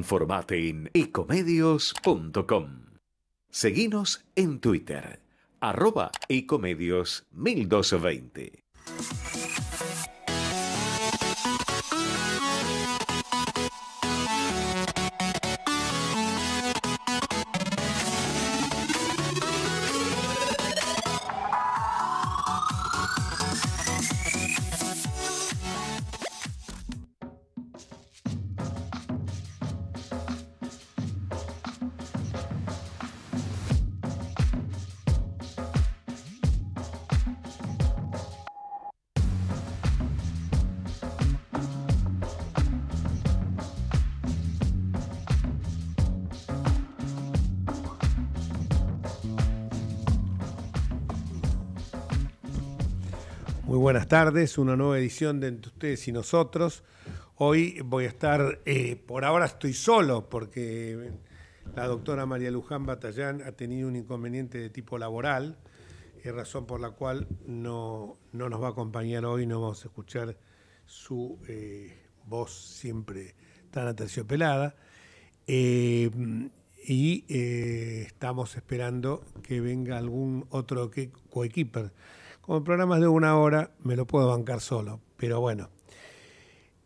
Informate en ecomedios.com. Seguinos en Twitter, arroba ecomedios 1220. Buenas tardes, una nueva edición de Entre Ustedes y Nosotros. Hoy voy a estar, eh, por ahora estoy solo porque la doctora María Luján Batallán ha tenido un inconveniente de tipo laboral, es razón por la cual no, nos va a acompañar hoy, no vamos a escuchar su eh, voz siempre tan aterciopelada. Eh, y estamos esperando que venga algún otro coequiper como programas de una hora me lo puedo bancar solo, pero bueno,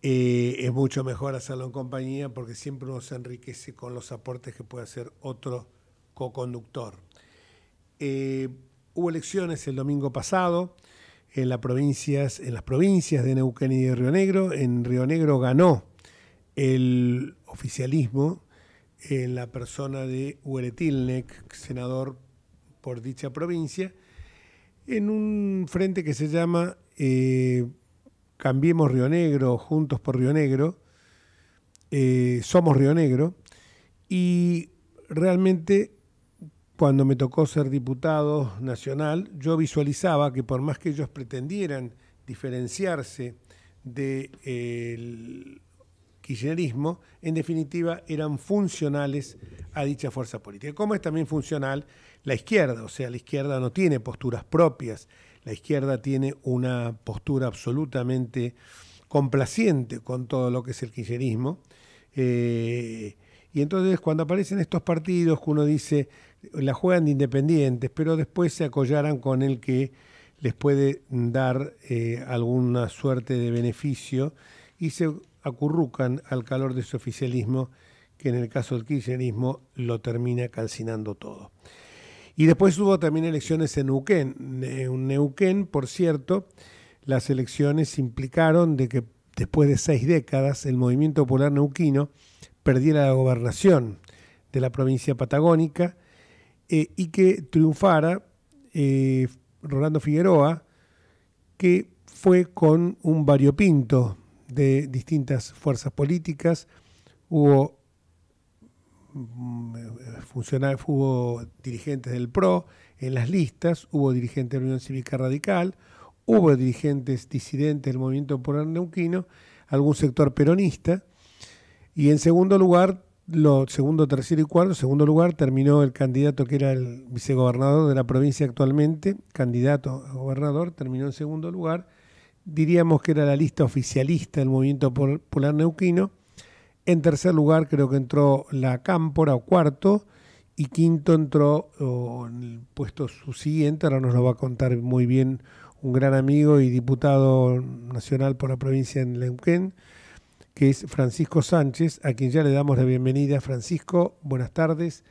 eh, es mucho mejor hacerlo en compañía porque siempre uno se enriquece con los aportes que puede hacer otro co-conductor. Eh, hubo elecciones el domingo pasado en, las provincias, en las provincias de Neuquén y de Río Negro. En Río Negro ganó el oficialismo en la persona de Hueretilnek, senador por dicha provincia, en un frente que se llama eh, Cambiemos Río Negro, Juntos por Río Negro, eh, Somos Río Negro, y realmente cuando me tocó ser diputado nacional, yo visualizaba que por más que ellos pretendieran diferenciarse del kirchnerismo, en definitiva eran funcionales a dicha fuerza política. Como es también funcional la izquierda, o sea, la izquierda no tiene posturas propias, la izquierda tiene una postura absolutamente complaciente con todo lo que es el kirchnerismo. Eh, y entonces cuando aparecen estos partidos que uno dice, la juegan de independientes, pero después se acollaran con el que les puede dar eh, alguna suerte de beneficio y se acurrucan al calor de su oficialismo, que en el caso del kirchnerismo lo termina calcinando todo. Y después hubo también elecciones en Neuquén. En Neuquén, por cierto, las elecciones implicaron de que después de seis décadas el movimiento popular neuquino perdiera la gobernación de la provincia patagónica eh, y que triunfara eh, Rolando Figueroa, que fue con un variopinto de distintas fuerzas políticas. Hubo Mm, funcionar, hubo dirigentes del PRO en las listas, hubo dirigentes de la Unión Cívica Radical, hubo dirigentes disidentes del Movimiento Popular Neuquino, algún sector peronista, y en segundo lugar, lo segundo, tercero y cuarto, segundo lugar terminó el candidato que era el vicegobernador de la provincia actualmente, candidato a gobernador, terminó en segundo lugar, diríamos que era la lista oficialista del Movimiento Popular Neuquino, en tercer lugar creo que entró la Cámpora, o cuarto, y quinto entró en el puesto subsiguiente, ahora nos lo va a contar muy bien un gran amigo y diputado nacional por la provincia de Neuquén, que es Francisco Sánchez, a quien ya le damos la bienvenida. Francisco, buenas tardes.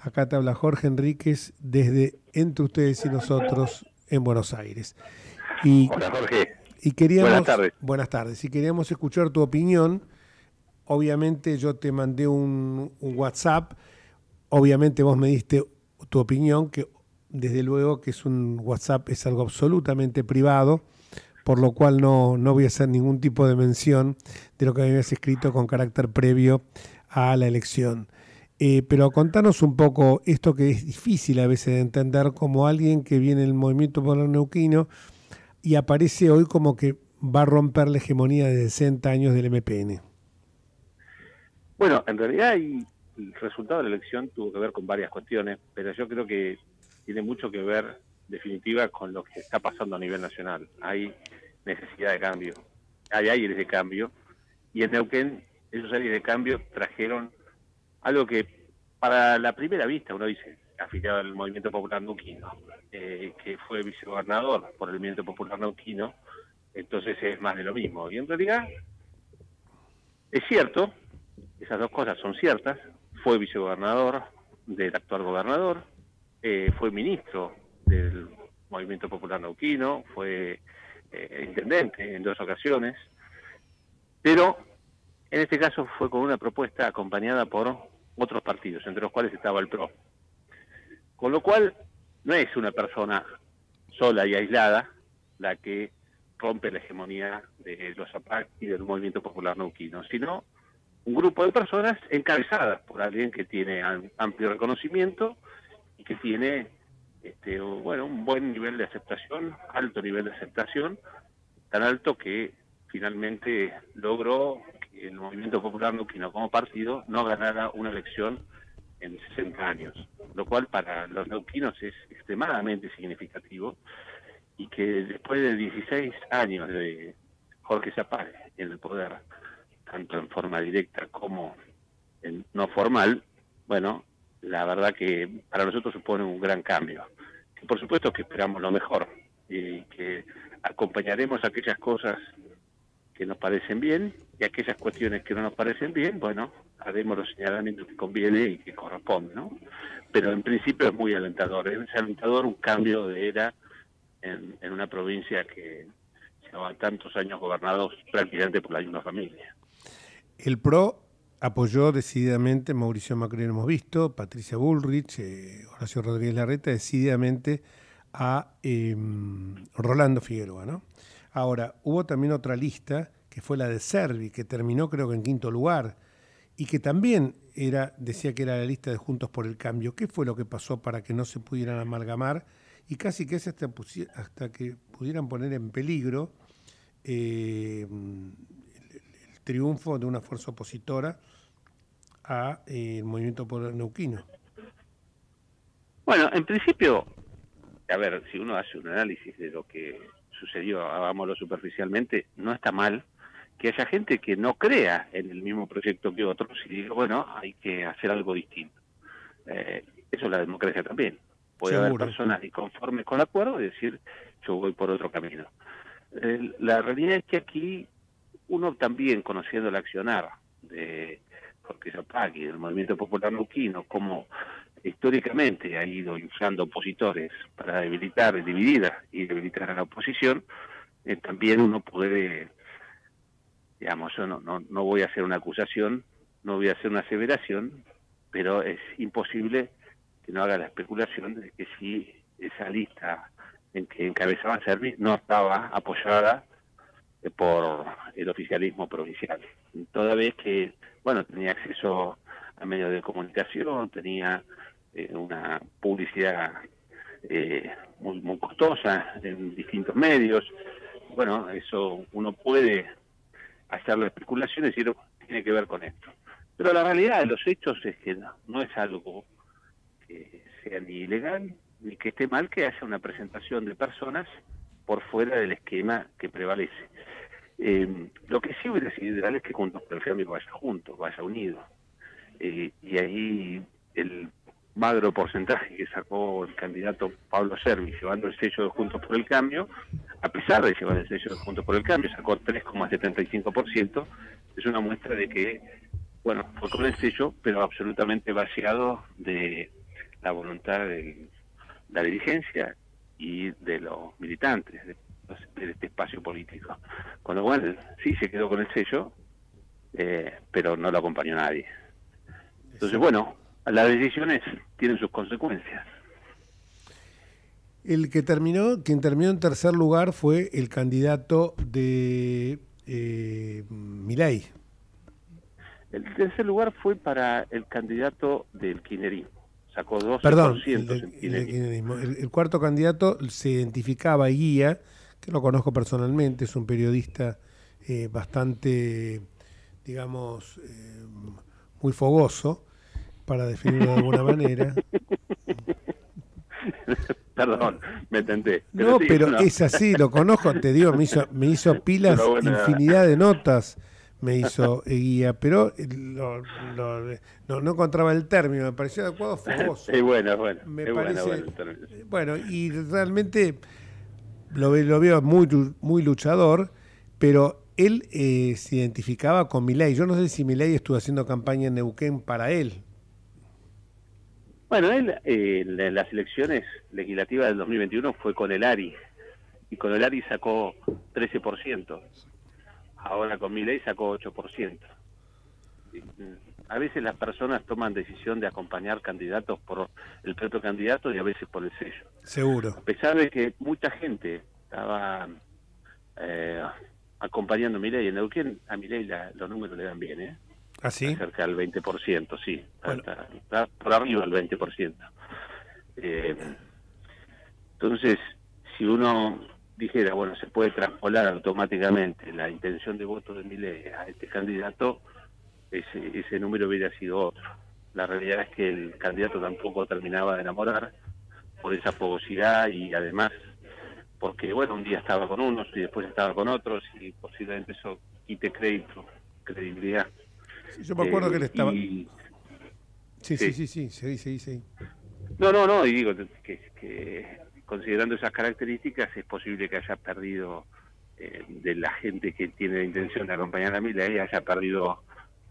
Acá te habla Jorge Enríquez desde Entre Ustedes y Nosotros en Buenos Aires. Y, Hola Jorge. Y queríamos, buenas tardes. Buenas tardes. Y queríamos escuchar tu opinión obviamente yo te mandé un, WhatsApp, obviamente vos me diste tu opinión, que desde luego que es un WhatsApp, es algo absolutamente privado, por lo cual no, no voy a hacer ningún tipo de mención de lo que habías escrito con carácter previo a la elección. Eh, pero contanos un poco esto que es difícil a veces de entender como alguien que viene del movimiento popular neuquino y aparece hoy como que va a romper la hegemonía de 60 años del MPN. Bueno, en realidad el resultado de la elección tuvo que ver con varias cuestiones, pero yo creo que tiene mucho que ver, definitiva, con lo que está pasando a nivel nacional. Hay necesidad de cambio, hay aires de cambio, y en Neuquén esos aires de cambio trajeron algo que para la primera vista uno dice, afiliado al Movimiento Popular Neuquino, eh, que fue vicegobernador por el Movimiento Popular Neuquino, entonces es más de lo mismo. Y en realidad es cierto, esas dos cosas son ciertas, fue vicegobernador del actual gobernador, eh, fue ministro del Movimiento Popular Neuquino, fue eh, intendente en dos ocasiones, pero en este caso fue con una propuesta acompañada por otros partidos, entre los cuales estaba el PRO. Con lo cual, no es una persona sola y aislada la que rompe la hegemonía de los APAC y del movimiento popular neuquino, sino un grupo de personas encabezadas por alguien que tiene amplio reconocimiento y que tiene este, bueno, un buen nivel de aceptación, alto nivel de aceptación, tan alto que finalmente logró que el movimiento popular neuquino como partido no ganara una elección en 60 años, lo cual para los neuquinos es extremadamente significativo y que después de 16 años de Jorge Zapare en el poder, tanto en forma directa como en no formal, bueno, la verdad que para nosotros supone un gran cambio. Por supuesto que esperamos lo mejor y que acompañaremos aquellas cosas que nos parecen bien y aquellas cuestiones que no nos parecen bien, bueno, haremos los señalamientos que conviene y que corresponde, ¿no? Pero en principio es muy alentador, es alentador un cambio de era en, en una provincia que lleva tantos años gobernados prácticamente por la misma familia. El PRO apoyó decididamente, Mauricio Macri lo hemos visto, Patricia Bullrich, eh, Horacio Rodríguez Larreta, decididamente a em, Rolando Figueroa, ¿no? Ahora, hubo también otra lista, que fue la de Servi, que terminó creo que en quinto lugar, y que también era, decía que era la lista de Juntos por el Cambio. ¿Qué fue lo que pasó para que no se pudieran amalgamar? Y casi que hasta, que pudieran poner en peligro el, triunfo de una fuerza opositora al eh, movimiento por neuquino. Bueno, en principio, a ver, si uno hace un análisis de lo que sucedió, hagámoslo superficialmente, no está mal que haya gente que no crea en el mismo proyecto que otros y diga, bueno, hay que hacer algo distinto. Eh, eso es la democracia también. Puede haber personas inconformes con el acuerdo y decir, yo voy por otro camino. la realidad es que aquí uno también, conociendo el accionar de Jorge Zapagui, del Movimiento Popular Luquino, como históricamente ha ido usando opositores para debilitar, dividir y debilitar a la oposición, eh, también uno puede, digamos, yo no, no, no voy a hacer una acusación, no voy a hacer una aseveración, pero es imposible que no haga la especulación de que si esa lista en que encabezaba Servi no estaba apoyada por el oficialismo provincial. Toda vez que, bueno, tenía acceso a medios de comunicación, tenía eh, una publicidad eh, muy, costosa en distintos medios. Bueno, eso uno puede hacer la especulación y tiene que ver con esto. Pero la realidad de los hechos es que no, es algo que sea ni ilegal ni que esté mal que haya una presentación de personas por fuera del esquema que prevalece. Eh, lo que sí hubiera sido ideal es que Juntos por el Cambio vaya juntos, vaya unido. y ahí el magro porcentaje que sacó el candidato Pablo Servi llevando el sello de Juntos por el Cambio, a pesar de llevar el sello de Juntos por el Cambio, sacó 3,75%, es una muestra de que, bueno, fue con el sello, pero absolutamente vaciado de la voluntad de la dirigencia y de los militantes de, este espacio político. Con lo cual, sí se quedó con el sello, eh, pero no lo acompañó nadie. Entonces, bueno, las decisiones tienen sus consecuencias. El que terminó, quien terminó en tercer lugar fue el candidato de eh, Milay. El tercer lugar fue para el candidato del kirchnerismo. Sacó 12% Perdón, el, el, cuarto candidato se identificaba Guía, que lo conozco personalmente, es un periodista eh, bastante, digamos, eh, muy fogoso para definirlo de alguna manera. Perdón, me tenté. no, pero es así, lo conozco, te digo, me hizo, me hizo pilas, infinidad de notas, me hizo guía, pero no, no, encontraba el término, me pareció adecuado fogoso. Es bueno, bueno. Me parece, bueno, y realmente lo, lo veo muy, muy luchador, pero él eh, se identificaba con Milei. Yo no sé si Milei estuvo haciendo campaña en Neuquén para él. Bueno, él eh, en las elecciones legislativas del 2021 fue con el ARI y con el ARI sacó 13%. Ahora con Milei sacó 8%. A veces las personas toman decisión de acompañar candidatos por el propio candidato y a veces por el sello. Seguro. A pesar de que mucha gente estaba eh, acompañando a Milei en Neuquén, a Milei los números le dan bien, ¿eh? ¿Ah, sí? Cerca del 20%, sí. Está, por arriba del 20%. Eh, entonces, si uno dijera, bueno, se puede traspolar automáticamente la intención de voto de Milei a este candidato, ese, ese número hubiera sido otro. La realidad es que el candidato tampoco terminaba de enamorar por esa fogosidad y además porque, bueno, un día estaba con unos y después estaba con otros y posiblemente eso quite crédito, credibilidad. yo me acuerdo que él eh, estaba... Sí, sí, sí, sí, sí, sí, sí. No, no, no, y digo que considerando esas características, es posible que haya perdido eh, de la gente que tiene la intención de acompañar a Milei, haya perdido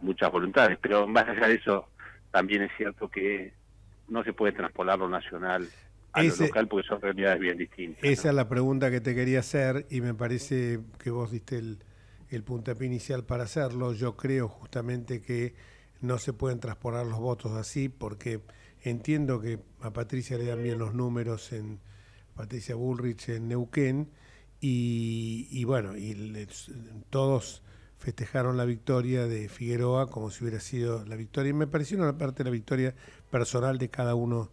muchas voluntades. Pero más allá de eso, también es cierto que no se puede traspolar lo nacional a lo local porque son realidades bien distintas. Esa es la pregunta que te quería hacer y me parece que vos diste el, el puntapié inicial para hacerlo. Yo creo justamente que no se pueden traspolar los votos así porque entiendo que a Patricia le dan bien los números en Patricia Bullrich en Neuquén, y, bueno, y todos festejaron la victoria de Figueroa como si hubiera sido la victoria, y me pareció una parte de la victoria personal de cada uno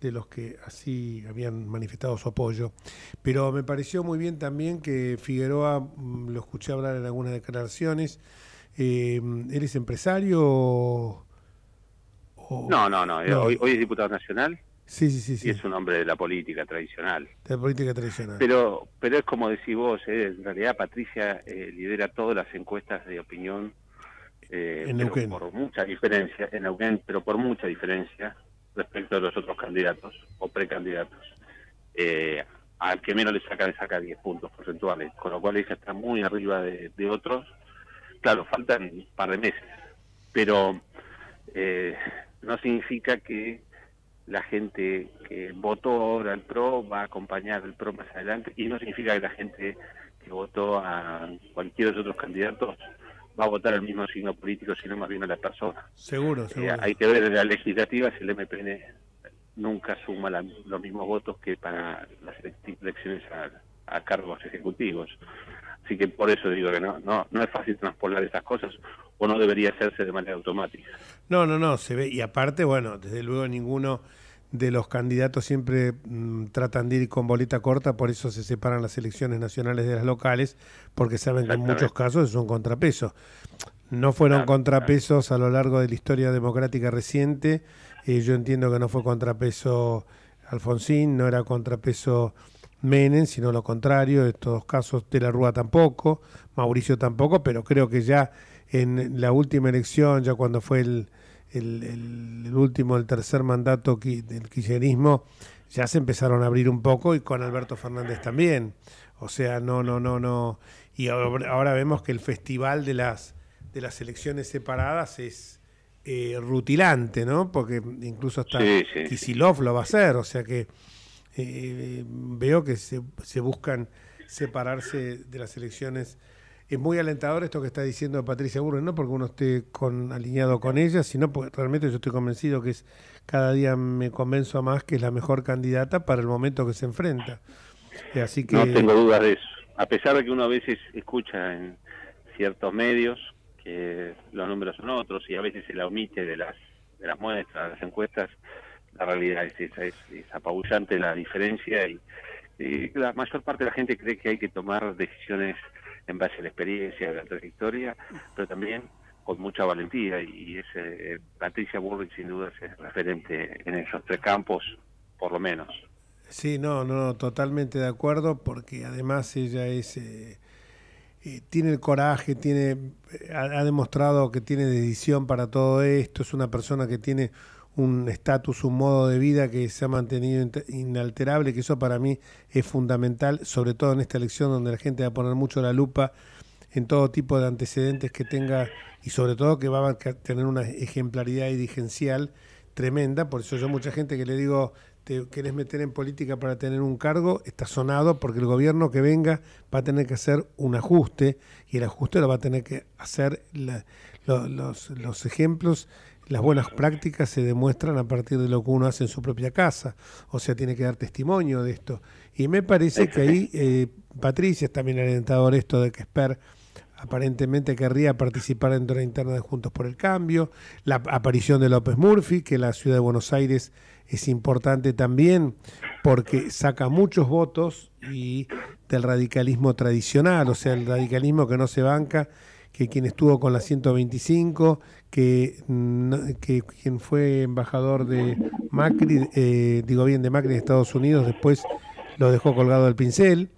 de los que así habían manifestado su apoyo. Pero me pareció muy bien también que Figueroa, mm, lo escuché hablar en algunas declaraciones, eh, ¿eres empresario o, no, no, no, Hoy, hoy, es diputado nacional. Sí, sí, sí, Y es un hombre de la política tradicional. De la política tradicional. Pero, pero es como decís vos, eh, en realidad Patricia eh, lidera todas las encuestas de opinión. Eh, en Neuquén. Por mucha diferencia, en Neuquén, pero por mucha diferencia respecto a los otros candidatos o precandidatos. Eh, al que menos le saca, le saca 10 puntos porcentuales, con lo cual ella está muy arriba de, de otros. Claro, faltan un par de meses, pero no significa que la gente que votó ahora al PRO va a acompañar al PRO más adelante y no significa que la gente que votó a cualquiera de los otros candidatos va a votar al mismo signo político, sino más bien a la persona. Seguro, eh, seguro. hay que ver en la legislativa si el MPN nunca suma los mismos votos que para las elecciones a, cargos ejecutivos. Así que por eso digo que no, no, no es fácil transpolar esas cosas o no debería hacerse de manera automática. No, no, no, se ve. Y aparte, bueno, desde luego ninguno de los candidatos siempre mm, tratan de ir con boleta corta, por eso se separan las elecciones nacionales de las locales, porque saben que en muchos casos es un contrapeso. No fueron contrapesos a lo largo de la historia democrática reciente. Eh, yo entiendo que no fue contrapeso Alfonsín, no era contrapeso Menem, sino lo contrario. En todos casos, De la Rúa tampoco, Mauricio tampoco, pero creo que ya en la última elección, ya cuando fue el, el, último, el tercer mandato del kirchnerismo, ya se empezaron a abrir un poco y con Alberto Fernández también. O sea, no, no, no, no. Y ahora vemos que el festival de las, de las elecciones separadas es eh, rutilante, ¿no? Porque incluso hasta Kisilov lo va a hacer. O sea que eh, veo que se, se buscan separarse de las elecciones es muy alentador esto que está diciendo Patricia Burger, no porque uno esté con, alineado con ella, sino porque realmente yo estoy convencido que es cada día me convenzo más que es la mejor candidata para el momento que se enfrenta. Así que... No tengo dudas de eso. A pesar de que uno a veces escucha en ciertos medios que los números son otros y a veces se la omite de las, de las muestras, de las encuestas, la realidad es esa, es, apabullante la diferencia y la mayor parte de la gente cree que hay que tomar decisiones en base a la experiencia, a la trayectoria, pero también con mucha valentía y ese Patricia Burrich sin duda es referente en esos tres campos, por lo menos. Sí, no, no, totalmente de acuerdo, porque además ella es, eh, eh, tiene el coraje, tiene, ha, demostrado que tiene decisión para todo esto, es una persona que tiene un estatus, un modo de vida que se ha mantenido inalterable, que eso para mí es fundamental, sobre todo en esta elección donde la gente va a poner mucho la lupa en todo tipo de antecedentes que tenga y sobre todo que va a tener una ejemplaridad dirigencial tremenda, por eso yo mucha gente que le digo, te querés meter en política para tener un cargo, está sonado porque el gobierno que venga va a tener que hacer un ajuste y el ajuste lo va a tener que hacer los, los ejemplos las buenas prácticas se demuestran a partir de lo que uno hace en su propia casa, o sea, tiene que dar testimonio de esto. Y me parece que ahí eh, Patricia es también alentador esto de que Esper aparentemente querría participar dentro de la interna de Juntos por el Cambio, la aparición de López Murphy, que la ciudad de Buenos Aires es importante también porque saca muchos votos y del radicalismo tradicional, o sea, el radicalismo que no se banca que quien estuvo con la 125, que, que quien fue embajador de Macri, eh, digo bien, de Macri en Estados Unidos, después lo dejó colgado del pincel.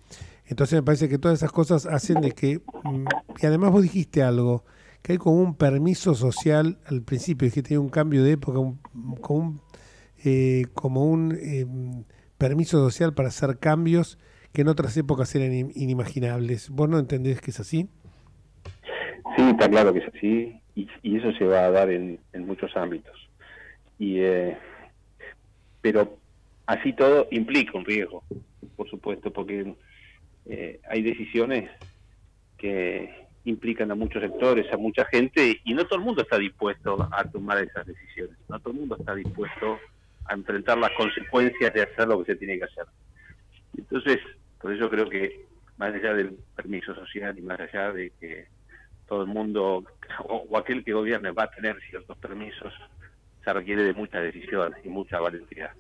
Entonces me parece que todas esas cosas hacen de que, mm, y además vos dijiste algo, que hay como un permiso social al principio, que tiene un cambio de época, como un, eh, como un eh, permiso social para hacer cambios que en otras épocas eran inimaginables. ¿Vos no entendés que es así? Sí, está claro que es así y, eso se va a dar en, muchos ámbitos. Y, eh, pero así todo implica un riesgo, por supuesto, porque eh, hay decisiones que implican a muchos sectores, a mucha gente, y no todo el mundo está dispuesto a tomar esas decisiones, no todo el mundo está dispuesto a enfrentar las consecuencias de hacer lo que se tiene que hacer. Entonces, por eso creo que más allá del permiso social y más allá de que todo el mundo o, aquel que gobierne va a tener ciertos permisos, se requiere de mucha decisión y mucha valentía.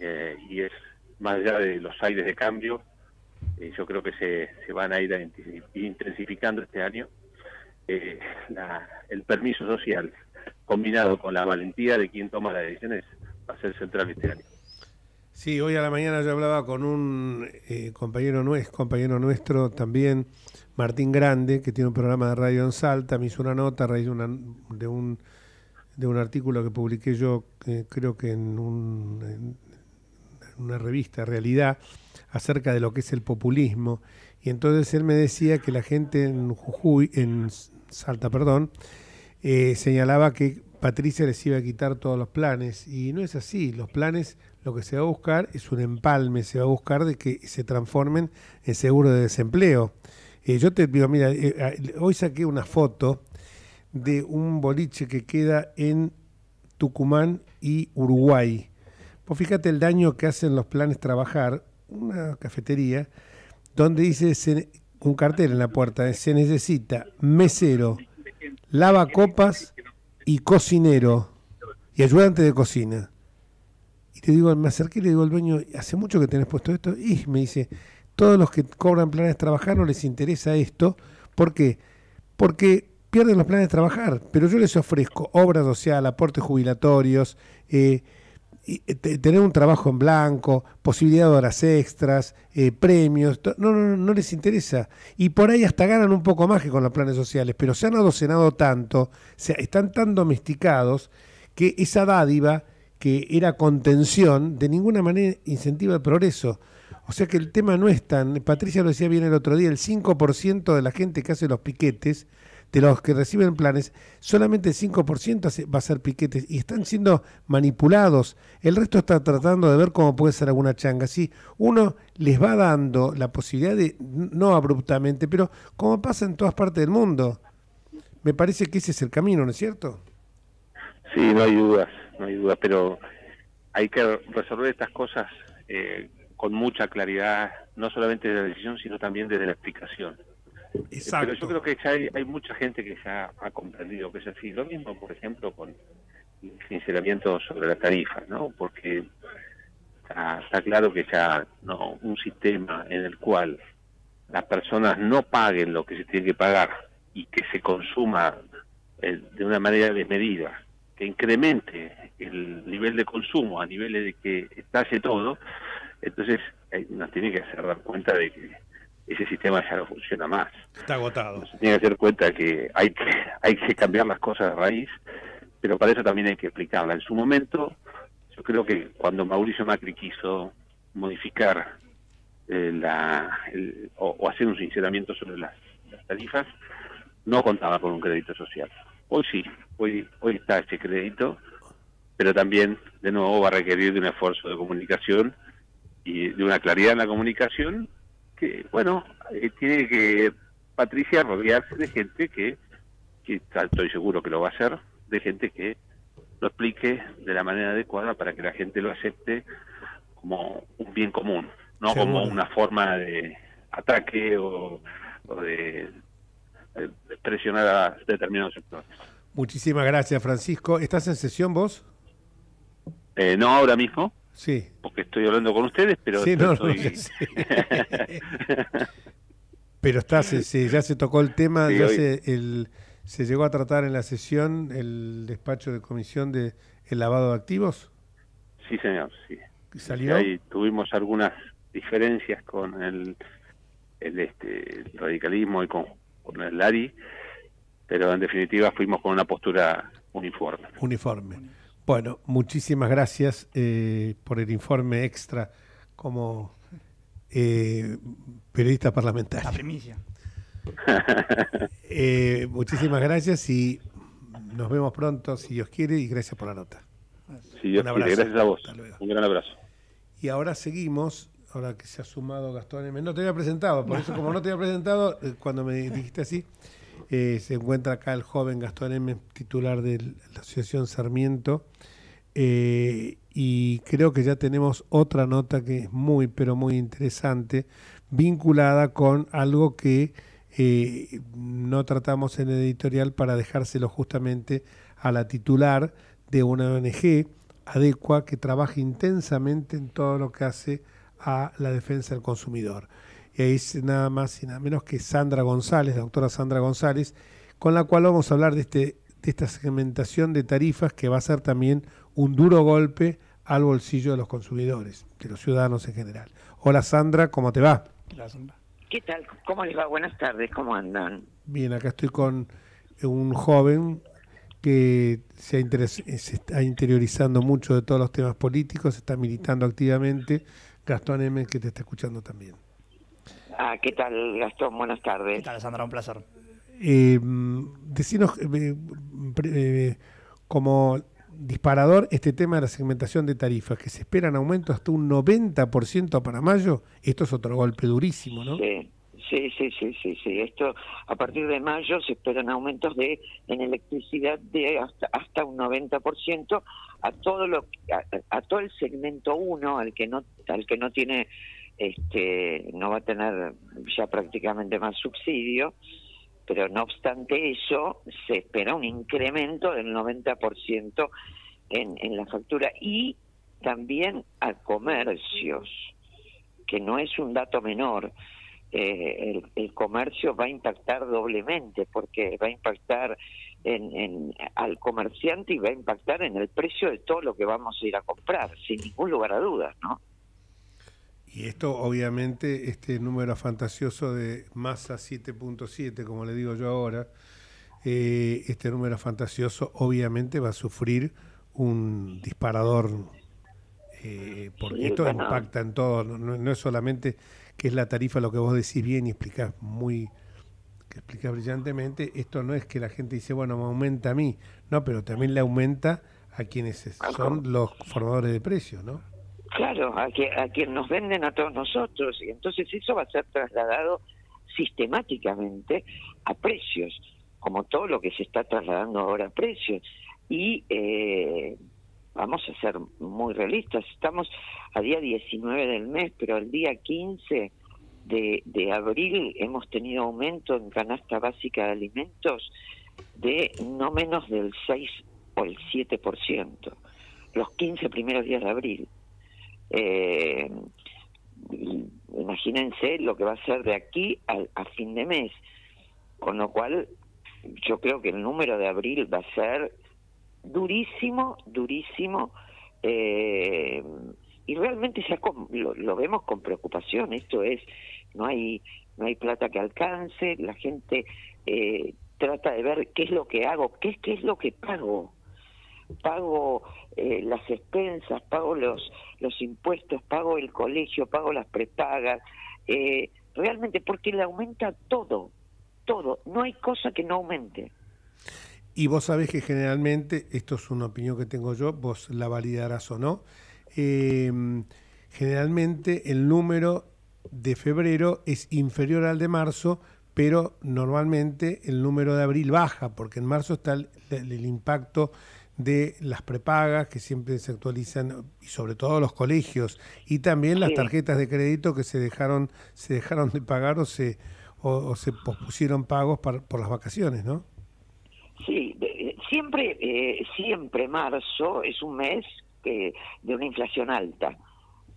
Eh, y es más allá de los aires de cambio, eh, yo creo que se, se, van a ir intensificando este año. Eh, el permiso social combinado con la valentía de quien toma las decisiones va a ser central este año. Sí, hoy a la mañana yo hablaba con un compañero, nuestro, compañero nuestro también, Martín Grande, que tiene un programa de radio en Salta, me hizo una nota a raíz de, de, un, de un artículo que publiqué yo, creo que en, un, una revista, Realidad, acerca de lo que es el populismo. Y entonces él me decía que la gente en Jujuy, en Salta, perdón, eh, señalaba que Patricia les iba a quitar todos los planes. Y no es así. Los planes, lo que se va a buscar es un empalme, se va a buscar de que se transformen en seguro de desempleo. Eh, yo te digo, mira, eh, ah, hoy saqué una foto de un boliche que queda en Tucumán y Uruguay. Pues fíjate el daño que hacen los planes trabajar, una cafetería, donde dice un cartel en la puerta, se necesita mesero, lavacopas y cocinero y ayudante de cocina. Te digo, me acerqué y le digo al dueño, hace mucho que tenés puesto esto, y me dice, todos los que cobran planes de trabajar no les interesa esto. ¿Por qué? Porque pierden los planes de trabajar, pero yo les ofrezco obra social, aportes jubilatorios, eh, eh, tener un trabajo en blanco, posibilidad de horas extras, eh, premios, no, no, no les interesa. Y por ahí hasta ganan un poco más que con los planes sociales, pero se han adocenado tanto, se, están tan domesticados que esa dádiva que era contención, de ninguna manera incentiva el progreso. O sea que el tema no es tan, Patricia lo decía bien el otro día, el 5% de la gente que hace los piquetes, de los que reciben planes, solamente el 5% va a ser piquetes y están siendo manipulados. El resto está tratando de ver cómo puede ser alguna changa. Sí, uno les va dando la posibilidad de, no abruptamente, pero como pasa en todas partes del mundo. Me parece que ese es el camino, ¿no es cierto? Sí, no hay dudas, no hay dudas, pero hay que resolver estas cosas eh, con mucha claridad, no solamente de la decisión, sino también desde la explicación. Exacto. Pero yo creo que ya hay, mucha gente que ya ha comprendido que es así. Lo mismo, por ejemplo, con el sinceramiento sobre la tarifa, ¿no? Porque está, claro que ya no un sistema en el cual las personas no paguen lo que se tiene que pagar y que se consuma eh, de una manera desmedida, que incremente el nivel de consumo a niveles de que estalle todo, entonces nos tiene que hacer dar cuenta de que ese sistema ya no funciona más. Está agotado. Se tiene que hacer cuenta que hay que, hay que cambiar las cosas de raíz, pero para eso también hay que explicarla. En su momento, yo creo que cuando Mauricio Macri quiso modificar eh, la, o, hacer un sinceramiento sobre las, tarifas, no contaba con un crédito social. Hoy sí, hoy, hoy está ese crédito, pero también, de nuevo, va a requerir de un esfuerzo de comunicación y de una claridad en la comunicación que, bueno, eh, tiene que Patricia rodearse de gente que, que estoy seguro que lo va a hacer, de gente que lo explique de la manera adecuada para que la gente lo acepte como un bien común, no como una forma de ataque o, de, presionar a determinados sectores. Muchísimas gracias, Francisco. ¿Estás en sesión vos? Eh, no ahora mismo. Sí. Porque estoy hablando con ustedes, pero sí, no, pero está, ya se tocó el tema, ya se, el, se llegó a tratar en la sesión el despacho de comisión de el lavado de activos. Sí, señor, sí. ¿Salió? Ahí tuvimos algunas diferencias con el, el, este, radicalismo y con, con el LARI, pero en definitiva fuimos con una postura uniforme. Uniforme. Bueno, muchísimas gracias eh, por el informe extra como eh, periodista parlamentario. La primicia. Eh, muchísimas gracias y nos vemos pronto, si Dios quiere, y gracias por la nota. Un abrazo. gracias a vos. Un gran abrazo. Y ahora seguimos, ahora que se ha sumado Gastón M. No te había presentado, por eso como no te había presentado, cuando me dijiste así, eh, se encuentra acá el joven Gastón M., titular de la Asociación Sarmiento. Eh, y creo que ya tenemos otra nota que es muy, pero muy interesante, vinculada con algo que eh, no tratamos en el editorial para dejárselo justamente a la titular de una ONG, Adecua, que trabaja intensamente en todo lo que hace a la defensa del consumidor y ahí es nada más y nada menos que Sandra González, la doctora Sandra González, con la cual vamos a hablar de, este, de esta segmentación de tarifas que va a ser también un duro golpe al bolsillo de los consumidores, de los ciudadanos en general. Hola Sandra, ¿cómo te va? ¿Qué tal? ¿Cómo les va? Buenas tardes, ¿cómo andan? Bien, acá estoy con un joven que se, se está interiorizando mucho de todos los temas políticos, está militando activamente. Gastón M, que te está escuchando también. Ah, ¿qué tal, Gastón? Buenas tardes. ¿Qué tal, Sandra? Un placer. Eh, decinos, eh, eh, como disparador, este tema de la segmentación de tarifas, que se esperan aumentos hasta un 90% para mayo, esto es otro golpe durísimo, ¿no? Sí. Sí, sí, sí, sí, sí. Esto a partir de mayo se esperan aumentos de en electricidad de hasta hasta un 90% a todo lo a, a todo el segmento 1 al que no al que no tiene este, no va a tener ya prácticamente más subsidio, pero no obstante eso, se espera un incremento del 90% en, en la factura y también a comercios, que no es un dato menor. Eh, el, el, comercio va a impactar doblemente porque va a impactar en, en, al comerciante y va a impactar en el precio de todo lo que vamos a ir a comprar, sin ningún lugar a dudas, ¿no? Y esto, obviamente, este número fantasioso de masa 7.7, como le digo yo ahora, eh, este número fantasioso obviamente va a sufrir un disparador, eh, porque esto impacta en todo, no, es solamente que es la tarifa lo que vos decís bien y explicás muy, que explicás brillantemente, esto no es que la gente dice, bueno, me aumenta a mí, no, pero también le aumenta a quienes son los formadores de precios, ¿no? Claro, a, que, a quien nos venden a todos nosotros. Y entonces eso va a ser trasladado sistemáticamente a precios, como todo lo que se está trasladando ahora a precios. Y eh, vamos a ser muy realistas, estamos a día 19 del mes, pero al día 15 de, de abril hemos tenido aumento en canasta básica de alimentos de no menos del 6 o el 7%, los 15 primeros días de abril. Eh, imagínense lo que va a ser de aquí a, fin de mes. Con lo cual, yo creo que el número de abril va a ser durísimo, durísimo. Eh, y realmente ya lo, vemos con preocupación. Esto es, no hay no hay plata que alcance, la gente eh, trata de ver qué es lo que hago, qué, qué es lo que pago. Pago eh, las expensas, pago los, los impuestos, pago el colegio, pago las prepagas, eh, realmente porque le aumenta todo, todo, no hay cosa que no aumente. Y vos sabés que generalmente, esto es una opinión que tengo yo, vos la validarás o no, em, generalmente el número de febrero es inferior al de marzo, pero normalmente el número de abril baja, porque en marzo está el, impacto de las prepagas que siempre se actualizan y sobre todo los colegios y también las tarjetas de crédito que se dejaron se dejaron de pagar o se o, se pospusieron pagos por las vacaciones, ¿no? Sí, siempre, eh, siempre marzo es un mes de una inflación alta.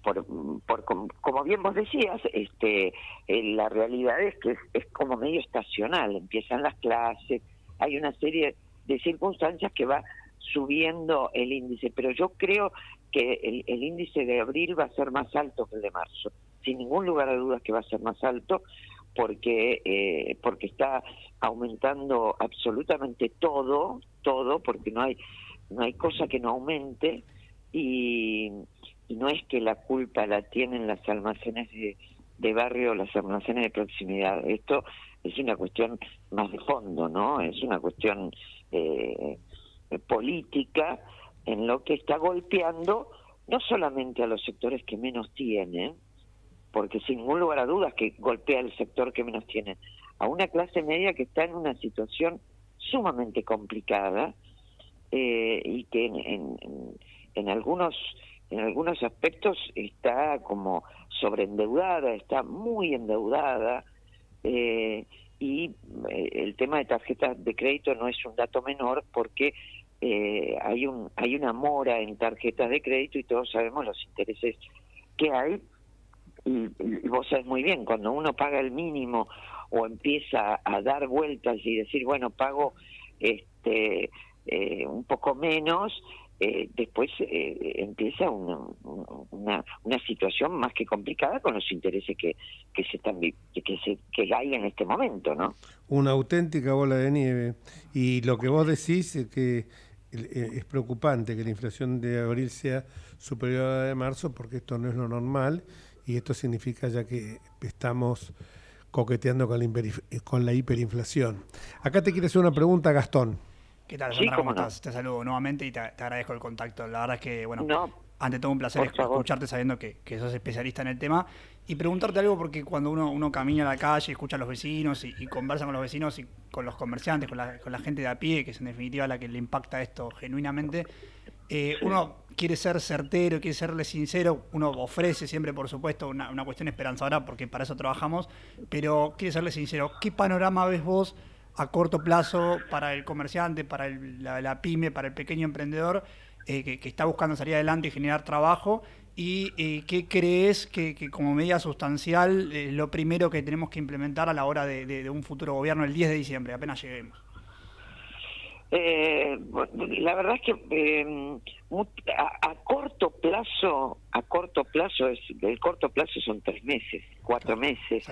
Por, por como bien vos decías, este, eh, la realidad es que es, como medio estacional. Empiezan las clases, hay una serie de circunstancias que va subiendo el índice, pero yo creo que el, índice de abril va a ser más alto que el de marzo. Sin ningún lugar a dudas que va a ser más alto, porque eh, porque está aumentando absolutamente todo todo porque no hay no hay cosa que no aumente y, no es que la culpa la tienen las almacenes de, de barrio las almacenes de proximidad esto es una cuestión más de fondo no es una cuestión eh, política en lo que está golpeando no solamente a los sectores que menos tienen porque sin ningún lugar a dudas que golpea el sector que menos tiene, a una clase media que está en una situación sumamente complicada eh, y que en, en, algunos en algunos aspectos está como sobreendeudada, está muy endeudada eh, y eh, el tema de tarjetas de crédito no es un dato menor porque hay un hay una mora en tarjetas de crédito y todos sabemos los intereses que hay y, vos sabés muy bien, cuando uno paga el mínimo o empieza a dar vueltas y decir, bueno, pago este eh, un poco menos, eh, después eh, empieza una, una, situación más que complicada con los intereses que, que se están que se que hay en este momento, ¿no? Una auténtica bola de nieve. Y lo que vos decís es que es preocupante que la inflación de abril sea superior a la de marzo porque esto no es lo normal y esto significa ya que estamos coqueteando con la, con la hiperinflación. Acá te quiero hacer una pregunta, Gastón. ¿Qué tal, Sandra? ¿Cómo estás? Te saludo nuevamente y te, agradezco el contacto. La verdad es que, bueno, ante todo un placer escucharte sabiendo que, que, sos especialista en el tema y preguntarte algo porque cuando uno, uno camina a la calle, escucha a los vecinos y, conversa con los vecinos y con los comerciantes, con la, con la gente de a pie, que es en definitiva la que le impacta esto genuinamente, eh, uno quiere ser certero, quiere serle sincero, uno ofrece siempre, por supuesto, una, una, cuestión esperanzadora, porque para eso trabajamos, pero quiere serle sincero, ¿qué panorama ves vos a corto plazo para el comerciante, para la, pyme, para el pequeño emprendedor eh, que, está buscando salir adelante y generar trabajo? ¿Y eh, qué crees que, como medida sustancial es lo primero que tenemos que implementar a la hora de un futuro gobierno el 10 de diciembre, apenas lleguemos? Eh, la verdad es que eh, a, corto plazo, a corto plazo, es, el corto plazo son tres meses, cuatro meses.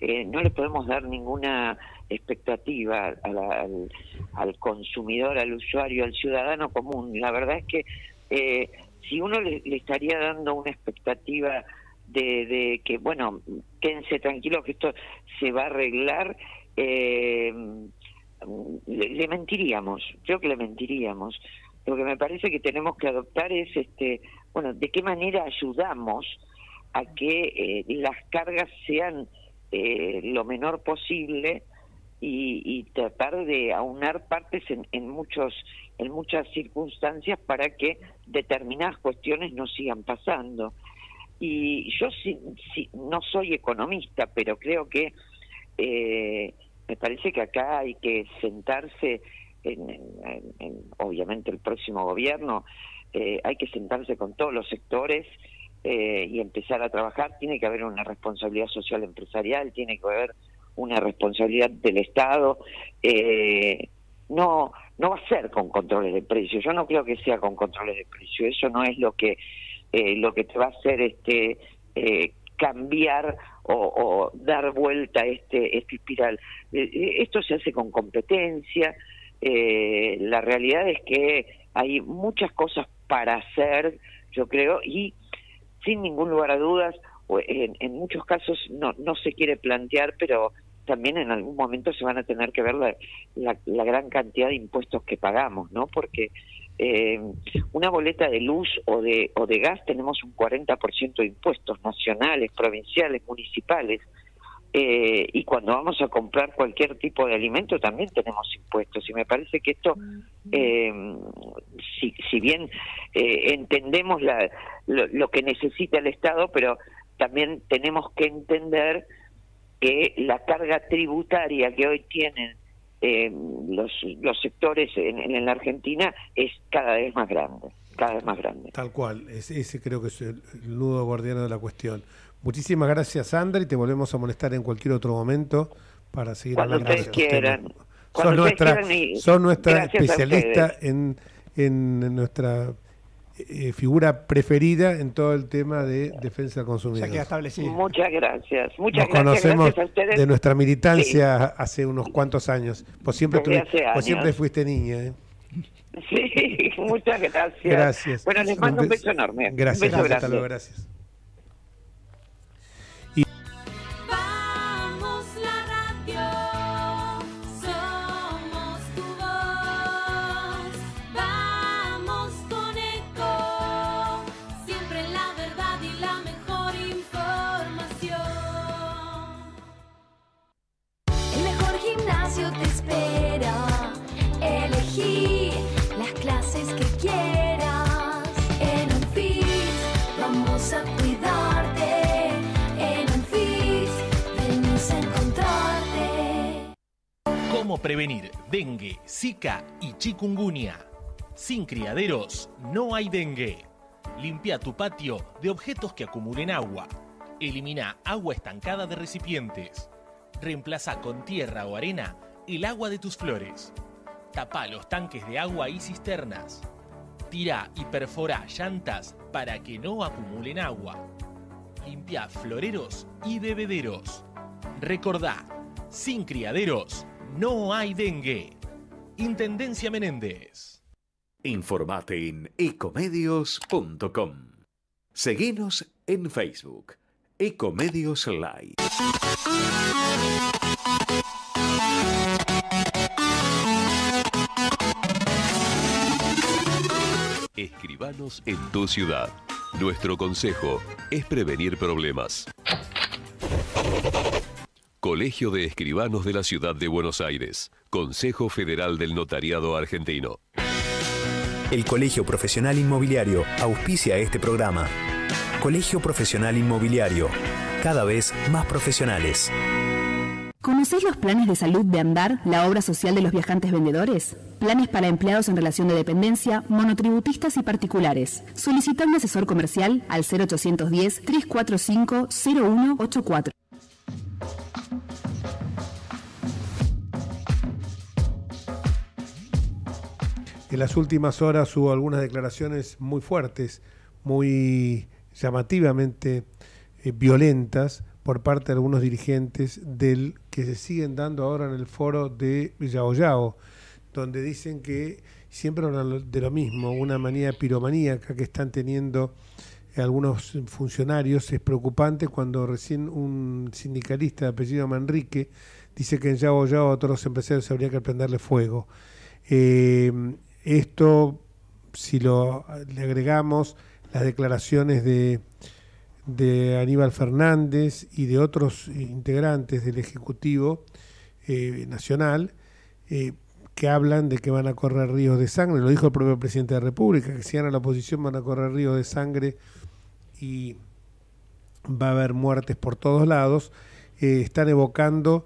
Eh, no le podemos dar ninguna expectativa al, al, consumidor, al usuario, al ciudadano común. La verdad es que eh, si uno le, estaría dando una expectativa de, de, que, bueno, quédense tranquilos que esto se va a arreglar, eh, le, mentiríamos, creo que le mentiríamos. Lo que me parece que tenemos que adoptar es, este, bueno, de qué manera ayudamos a que eh, las cargas sean eh, lo menor posible y, tratar de aunar partes en, en, muchos en muchas circunstancias para que determinadas cuestiones no sigan pasando. Y yo sí, no soy economista, pero creo que eh, me parece que acá hay que sentarse, en, obviamente el próximo gobierno, eh, hay que sentarse con todos los sectores eh, y empezar a trabajar. Tiene que haber una responsabilidad social empresarial, tiene que haber una responsabilidad del Estado. Eh, no, no va a ser con controles de precios. Yo no creo que sea con controles de precios. Eso no es lo que lo que te va a hacer este cambiar o, dar vuelta a este, este espiral. Eh, eh, esto se hace con competencia. Eh, la realidad es que hay muchas cosas para hacer, yo creo, y sin ningún lugar a dudas, en, en muchos casos no, no se quiere plantear, pero también en algún momento se van a tener que ver la, la, gran cantidad de impuestos que pagamos, ¿no? Porque eh, una boleta de luz o de, o de gas tenemos un 40% de impuestos nacionales, provinciales, municipales. Eh, y cuando vamos a comprar cualquier tipo de alimento también tenemos impuestos. Y me parece que esto, eh, si, si bien entendemos la, lo que necesita el Estado, pero también tenemos que entender que la carga tributaria que hoy tienen eh, los, los sectores en, la Argentina es cada vez más grande, cada vez más grande. Tal cual, ese creo que es el, nudo guardiano de la cuestión. Muchísimas gracias, Sandra, y te volvemos a molestar en cualquier otro momento para seguir Cuando hablando ustedes quieran. son nuestra, son nuestra especialista en, en nuestra eh, figura preferida en todo el tema de defensa del consumidor. Muchas gracias. Muchas Nos conocemos de nuestra militancia hace unos cuantos años. Pues siempre, pues siempre fuiste niña. ¿eh? Sí, muchas gracias. Gracias. Bueno, les mando un beso enorme. Gracias, Hasta luego, gracias. Prevenir dengue, zika y chikungunya. Sin criaderos no hay dengue. Limpia tu patio de objetos que acumulen agua. Elimina agua estancada de recipientes. Reemplaza con tierra o arena el agua de tus flores. Tapa los tanques de agua y cisternas. Tira y perfora llantas para que no acumulen agua. Limpia floreros y bebederos. Recordá, sin criaderos no hay dengue. Intendencia Menéndez. Informate en ecomedios.com. Seguinos en Facebook. Ecomedios Live. Escribanos en tu ciudad. Nuestro consejo es prevenir problemas. Colegio de Escribanos de la Ciudad de Buenos Aires, Consejo Federal del Notariado Argentino. El Colegio Profesional Inmobiliario auspicia este programa. Colegio Profesional Inmobiliario, cada vez más profesionales. ¿Conocéis los planes de salud de Andar, la obra social de los viajantes vendedores? Planes para empleados en relación de dependencia, monotributistas y particulares. Solicita un asesor comercial al 0810-345-0184. En las últimas horas hubo algunas declaraciones muy fuertes, muy llamativamente eh, violentas por parte de algunos dirigentes del que se siguen dando ahora en el foro de Yao donde dicen que siempre hablan de lo mismo, una manía piromaníaca que están teniendo algunos funcionarios. Es preocupante cuando recién un sindicalista de apellido Manrique dice que en Yao Yao a todos los empresarios habría que prenderle fuego. Eh, esto, si lo, le agregamos las declaraciones de, Aníbal Fernández y de otros integrantes del Ejecutivo eh, Nacional, eh, que hablan de que van a correr ríos de sangre, lo dijo el propio presidente de la República, que si gana la oposición van a correr ríos de sangre y va a haber muertes por todos lados, eh, están evocando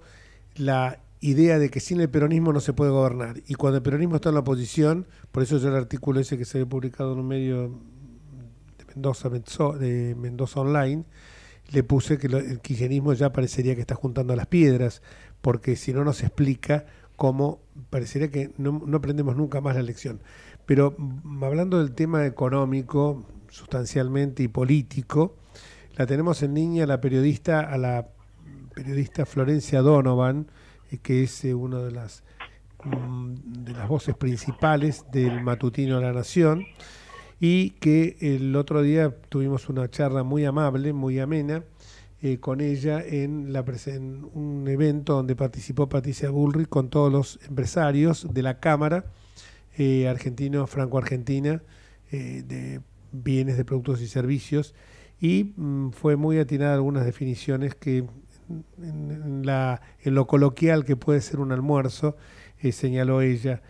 la idea de que sin el peronismo no se puede gobernar. Y cuando el peronismo está en la oposición, por eso yo el artículo ese que se había publicado en un medio de Mendoza, de Mendoza Online, le puse que el kirchnerismo ya parecería que está juntando las piedras, porque si no nos explica cómo parecería que no, no aprendemos nunca más la lección. Pero mm, hablando del tema económico, sustancialmente, y político, La tenemos en línea la periodista, a la periodista Florencia Donovan, que es eh, una de las, mm, de las voces principales del matutino La Nación, y que el otro día tuvimos una charla muy amable, muy amena, eh, con ella en, la, en un evento donde participó Patricia Bullrich con todos los empresarios de la Cámara argentino, franco-argentina, de bienes de productos y servicios, y mm, fue muy atinada algunas definiciones que en, la, en lo coloquial que puede ser un almuerzo, eh, señaló ella,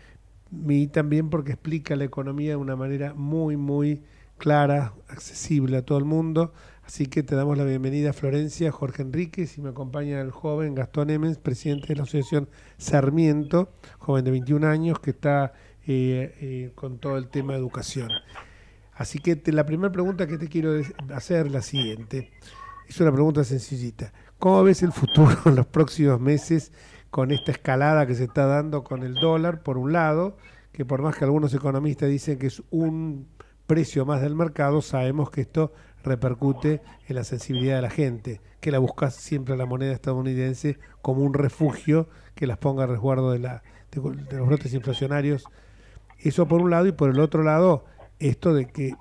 y también porque explica la economía de una manera muy, muy clara, accesible a todo el mundo. Así que te damos la bienvenida, Florencia, Jorge Enríquez, y me acompaña el joven Gastón Emens, presidente de la Asociación Sarmiento, joven de 21 años, que está eh, eh, con todo el tema de educación. Así que la primera pregunta que te quiero hacer es la siguiente. Es una pregunta sencillita. ¿Cómo ves el futuro en los próximos meses con esta escalada que se está dando con el dólar, por un lado, que por más que algunos economistas dicen que es un precio más del mercado, sabemos que esto repercute en la sensibilidad de la gente, que la busca siempre la moneda estadounidense como un refugio que las ponga a resguardo de, la, de los brotes inflacionarios. Eso por un lado, y por el otro lado, esto de que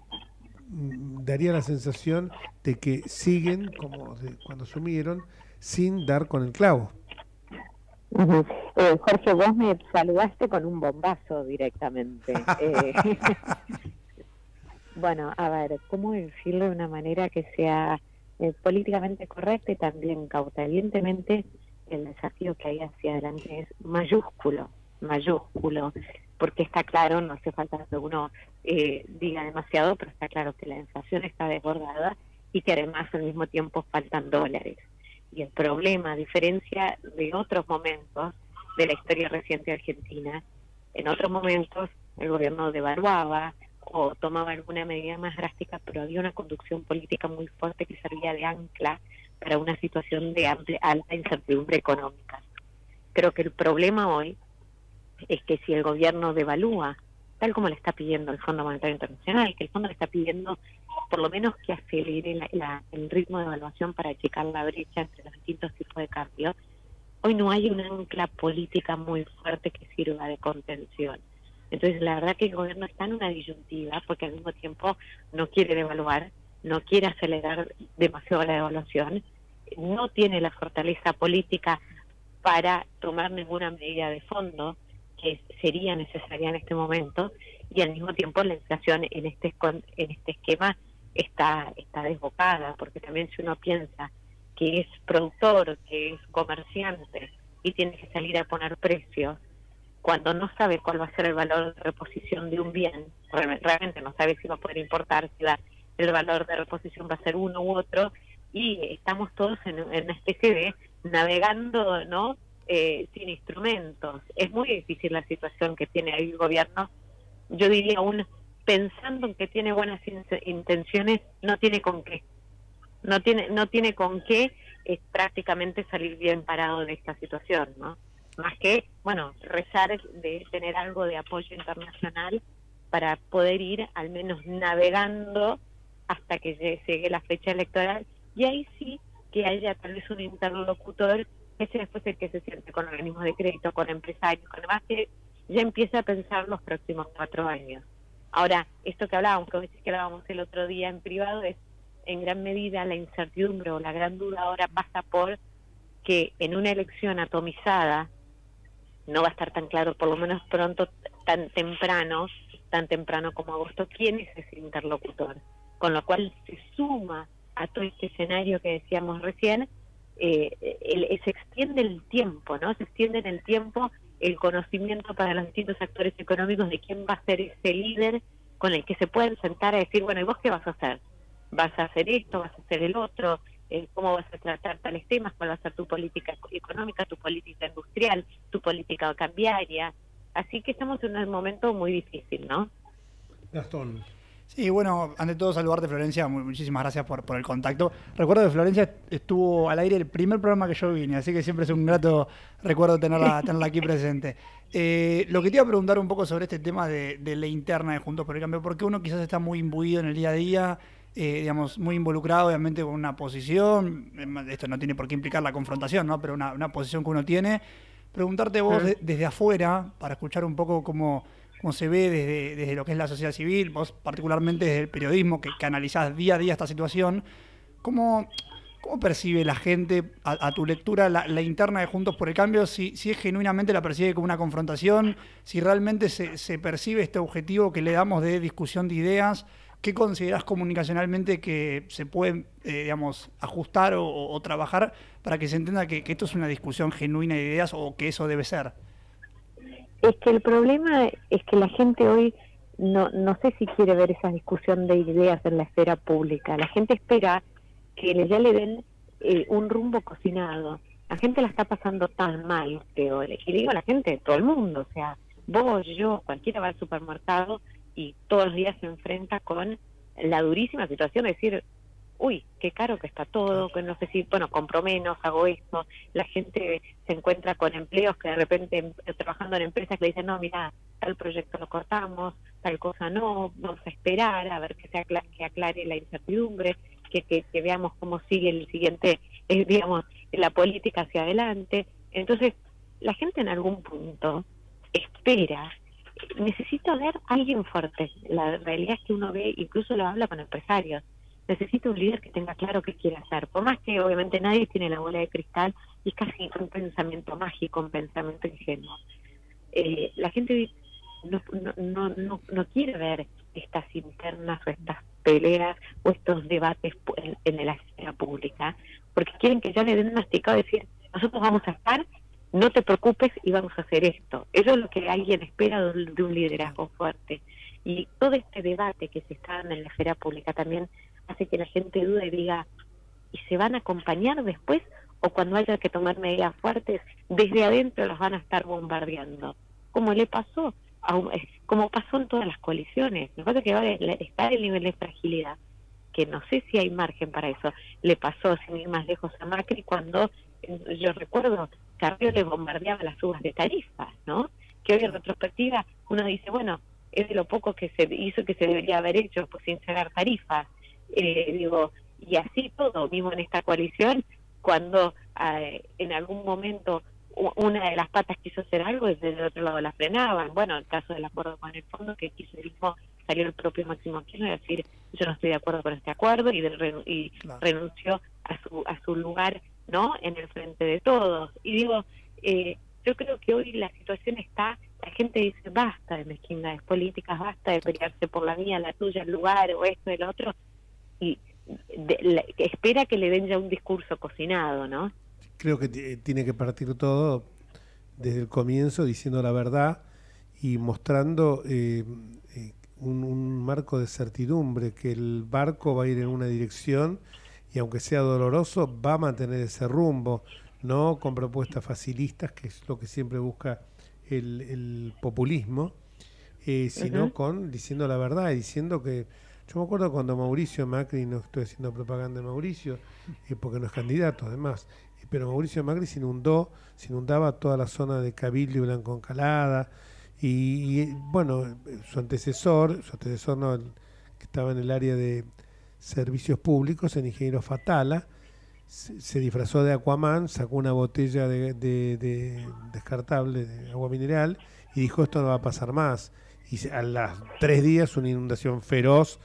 daría la sensación de que siguen como cuando sumieron sin dar con el clavo. Eh, Jorge, vos me saludaste con un bombazo directamente. Eh, bueno, a ver, ¿cómo decirlo de una manera que sea eh, políticamente correcta y también cauta? Evidentemente, el desafío que hay hacia adelante es mayúsculo, mayúsculo porque está claro, no hace falta que uno eh, diga demasiado, pero está claro que la inflación está desbordada y que además al mismo tiempo faltan dólares. Y el problema, a diferencia de otros momentos de la historia reciente Argentina, en otros momentos el gobierno devaluaba o tomaba alguna medida más drástica, pero había una conducción política muy fuerte que servía de ancla para una situación de amplia, alta incertidumbre económica. Creo que el problema hoy es que si el gobierno devalúa, tal como le está pidiendo el Fondo Monetario Internacional, que el fondo le está pidiendo por lo menos que acelere el ritmo de evaluación para checar la brecha entre los distintos tipos de cambio, hoy no hay una ancla política muy fuerte que sirva de contención. Entonces, la verdad que el gobierno está en una disyuntiva porque al mismo tiempo no quiere devaluar, no quiere acelerar demasiado la devaluación, no tiene la fortaleza política para tomar ninguna medida de fondo que sería necesaria en este momento y al mismo tiempo la inflación en este en este esquema está está desbocada porque también si uno piensa que es productor que es comerciante y tiene que salir a poner precios cuando no sabe cuál va a ser el valor de reposición de un bien realmente no sabe si va a poder importar si va, el valor de reposición va a ser uno u otro y estamos todos en, en una especie de navegando no eh, sin instrumentos. Es muy difícil la situación que tiene ahí el gobierno. Yo diría aún pensando en que tiene buenas intenciones, no tiene con qué. No tiene, no tiene con qué es prácticamente salir bien parado de esta situación, ¿no? Más que, bueno, rezar de tener algo de apoyo internacional para poder ir al menos navegando hasta que llegue la fecha electoral y ahí sí que haya tal vez un interlocutor ese después el que se siente con organismos de crédito, con empresarios, con demás, que ya empieza a pensar los próximos cuatro años. Ahora, esto que hablábamos, que que hablábamos el otro día en privado, es en gran medida la incertidumbre o la gran duda ahora pasa por que en una elección atomizada no va a estar tan claro, por lo menos pronto, tan temprano, tan temprano como agosto, quién es ese interlocutor. Con lo cual se suma a todo este escenario que decíamos recién, eh, se extiende el tiempo, ¿no? Se extiende en el tiempo el conocimiento para los distintos actores económicos de quién va a ser ese líder con el que se pueden sentar a decir, bueno, ¿y vos qué vas a hacer? ¿Vas a hacer esto? ¿Vas a hacer el otro? Eh, ¿Cómo vas a tratar tales temas? ¿Cuál va a ser tu política económica, tu política industrial, tu política cambiaria? Así que estamos en un momento muy difícil, ¿no? Gastón. Sí, bueno, ante todo saludarte Florencia, muchísimas gracias por, por el contacto. Recuerdo que Florencia estuvo al aire el primer programa que yo vine, así que siempre es un grato recuerdo tenerla, tenerla aquí presente. Eh, lo que te iba a preguntar un poco sobre este tema de, la interna de Juntos por el Cambio, porque uno quizás está muy imbuido en el día a día eh, digamos, muy involucrado, obviamente, con una posición, esto no tiene por qué implicar la confrontación, ¿no? Pero una, posición que uno tiene. Preguntarte vos desde afuera, para escuchar un poco cómo, cómo se ve desde, desde, lo que es la sociedad civil, vos particularmente desde el periodismo, que, que analizás día a día esta situación, ¿cómo, ¿Cómo percibe la gente a, tu lectura la, interna de Juntos por el Cambio? Si, si, es genuinamente la percibe como una confrontación, si realmente se, percibe este objetivo que le damos de discusión de ideas, ¿qué consideras comunicacionalmente que se puede, eh, digamos, ajustar o, trabajar para que se entienda que, esto es una discusión genuina de ideas o que eso debe ser? Es que el problema es que la gente hoy no, no sé si quiere ver esa discusión de ideas en la esfera pública. La gente espera que ya le den eh, un rumbo cocinado. La gente la está pasando tan mal, peor. Y digo la gente, todo el mundo, o sea, vos, yo, cualquiera va al supermercado y todos los días se enfrenta con la durísima situación de decir, uy, qué caro que está todo, que no sé si, bueno, compro menos, hago esto. La gente se encuentra con empleos que de repente trabajando en empresas que le dicen, no, mira, tal proyecto lo cortamos, tal cosa no, vamos a esperar a ver que se que aclare la incertidumbre que, que, veamos cómo sigue el siguiente, eh, digamos, la política hacia adelante. Entonces, la gente en algún punto espera, necesita ver a alguien fuerte. La realidad es que uno ve, incluso lo habla con empresarios, necesita un líder que tenga claro qué quiere hacer. Por más que obviamente nadie tiene la bola de cristal y casi un pensamiento mágico, un pensamiento ingenuo. Eh, la gente no, no, no, no quiere ver estas internas o estas peleas o estos debates en, la esfera pública, porque quieren que ya le den masticado decir, nosotros vamos a estar, no te preocupes y vamos a hacer esto. Eso es lo que alguien espera de un, liderazgo fuerte. Y todo este debate que se está dando en la esfera pública también hace que la gente dude y diga, ¿y se van a acompañar después? O cuando haya que tomar medidas fuertes, desde adentro los van a estar bombardeando. Como le pasó como pasó en todas las coaliciones. Lo que pasa es que ahora está el nivel de fragilidad, que no sé si hay margen para eso. Le pasó, sin ir más lejos, a Macri cuando, yo recuerdo, Carrió le bombardeaba las uvas de tarifas, ¿no? Que hoy en retrospectiva uno dice, bueno, es de lo poco que se hizo que se debería haber hecho, pues sin cerrar tarifas. Eh, digo, y así todo, mismo en esta coalición, cuando eh, en algún momento una de las patas quiso hacer algo y desde el otro lado la frenaban. Bueno, el caso del acuerdo con el fondo, que quiso mismo salió el propio Máximo Kirchner a decir yo no estoy de acuerdo con este acuerdo y, y renunció a su, a su lugar no en el frente de todos. Y digo, eh, yo creo que hoy la situación está, la gente dice basta de mezquindades políticas, basta de pelearse por la mía, la tuya, el lugar o esto, el otro, y espera que le den ya un discurso cocinado, ¿no? creo que tiene que partir todo desde el comienzo diciendo la verdad y mostrando eh, eh, un, marco de certidumbre, que el barco va a ir en una dirección y aunque sea doloroso, va a mantener ese rumbo, no con propuestas facilistas, que es lo que siempre busca el, populismo, eh, sino con diciendo la verdad y diciendo que yo me acuerdo cuando Mauricio Macri, no estoy haciendo propaganda de Mauricio, porque no es candidato además, pero Mauricio Macri se inundó, se inundaba toda la zona de Cabildo y Blanco Encalada, y, bueno, su antecesor, su antecesor que estaba en el área de servicios públicos, el ingeniero Fatala, se, disfrazó de Aquaman, sacó una botella de, descartable de agua mineral y dijo esto no va a pasar más. Y a las tres días una inundación feroz,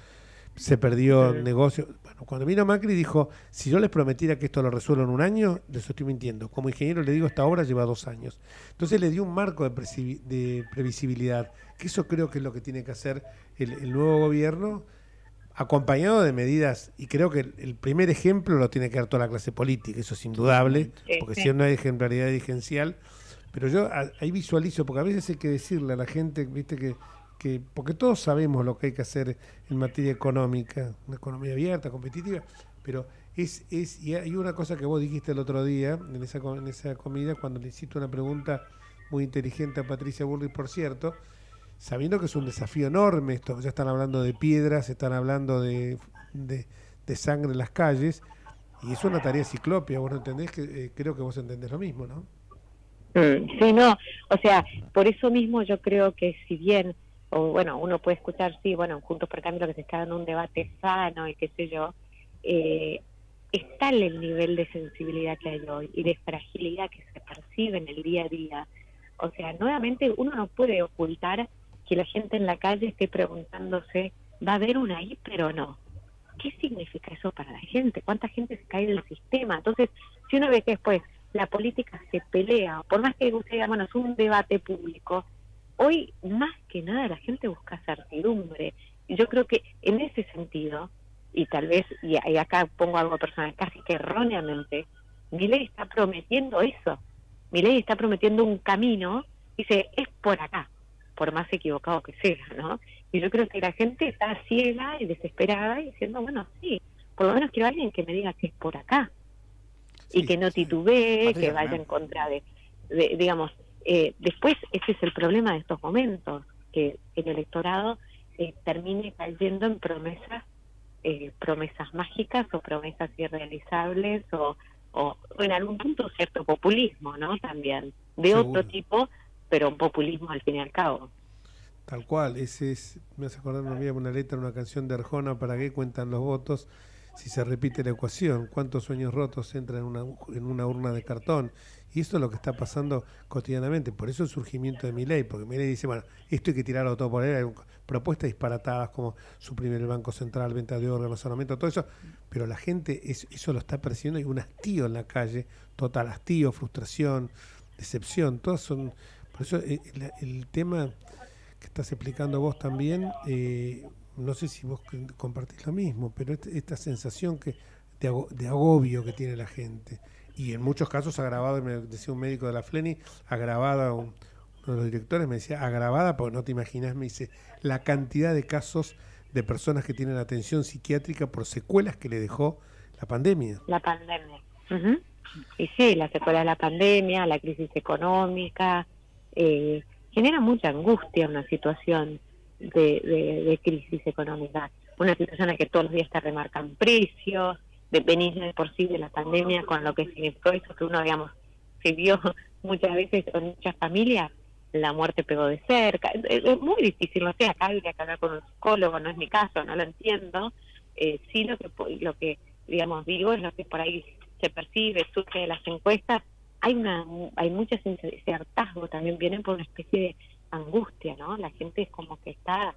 se perdió el negocio cuando vino Macri dijo, si yo les prometiera que esto lo resuelvo en un año, les estoy mintiendo. Como ingeniero le digo, esta obra lleva dos años. Entonces le dio un marco de, previsibilidad, que eso creo que es lo que tiene que hacer el, nuevo gobierno, acompañado de medidas, y creo que el, primer ejemplo lo tiene que dar toda la clase política, eso es indudable, porque si no hay ejemplaridad dirigencial. Pero yo ahí visualizo, porque a veces hay que decirle a la gente, viste que porque todos sabemos lo que hay que hacer en materia económica, una economía abierta, competitiva, pero es, es y hay una cosa que vos dijiste el otro día en esa, en esa comida, cuando le hiciste una pregunta muy inteligente a Patricia Bullrich, por cierto, sabiendo que es un desafío enorme esto, ya están hablando de piedras, están hablando de, de, sangre en las calles, y es una tarea ciclopia, vos no entendés, que, eh, creo que vos entendés lo mismo, ¿no? Mm, sí, no, o sea, por eso mismo yo creo que si bien o bueno, uno puede escuchar, sí, bueno, Juntos por Cambio que se está dando un debate sano y qué sé yo, eh, es tal el nivel de sensibilidad que hay hoy y de fragilidad que se percibe en el día a día. O sea, nuevamente uno no puede ocultar que la gente en la calle esté preguntándose, ¿va a haber una hiper o no? ¿Qué significa eso para la gente? ¿Cuánta gente se cae del sistema? Entonces, si uno ve que después la política se pelea, por más que usted diga, bueno, es un debate público, hoy más que nada la gente busca certidumbre. Y yo creo que en ese sentido, y tal vez, y, acá pongo algo personal, casi que erróneamente, mi ley está prometiendo eso. Mi ley está prometiendo un camino, dice, es por acá, por más equivocado que sea, ¿no? Y yo creo que la gente está ciega y desesperada y diciendo, bueno, sí, por lo menos quiero a alguien que me diga que es por acá. y que no titubee, que vaya en contra de, digamos, eh, después ese es el problema de estos momentos, que el electorado eh, termine cayendo en promesas, eh, promesas mágicas o promesas irrealizables o, o, en algún punto cierto populismo, ¿no? También, de otro tipo, pero un populismo al fin y al cabo. Tal cual, ese es, me hace acordar una, una letra, una canción de Arjona, ¿para qué cuentan los votos? si se repite la ecuación, cuántos sueños rotos entran en una, en una urna de cartón. Y eso es lo que está pasando cotidianamente. Por eso el surgimiento de mi ley, porque mi ley dice, bueno, esto hay que tirarlo todo por él. Hay propuestas disparatadas como suprimir el Banco Central, venta de órganos, armamento, todo eso. Pero la gente eso, lo está percibiendo y un hastío en la calle, total hastío, frustración, decepción. Todos son. Por eso eh, el, tema que estás explicando vos también. Eh, no sé si vos compartís lo mismo, pero este, esta sensación que de, agobio que tiene la gente, y en muchos casos agravado, me decía un médico de la FLENI, agravada, uno de los directores me decía, agravada, porque no te imaginas, me dice, la cantidad de casos de personas que tienen atención psiquiátrica por secuelas que le dejó la pandemia. La pandemia. Y sí, la secuela de la pandemia, la crisis económica, eh, genera mucha angustia una situación de, crisis económica. Una situación en la que todos los días te remarcan precios, de venir de por sí de la pandemia con lo que significó eso que uno, digamos, se muchas veces con muchas familias, la muerte pegó de cerca. Es, muy difícil, no sé, acá habría que hablar con un psicólogo, no es mi caso, no lo entiendo. Eh, sí lo que, lo que, digamos, digo es lo que por ahí se percibe, surge de las encuestas. Hay una hay muchas ese hartazgo también vienen por una especie de angustia, ¿no? La gente es como que está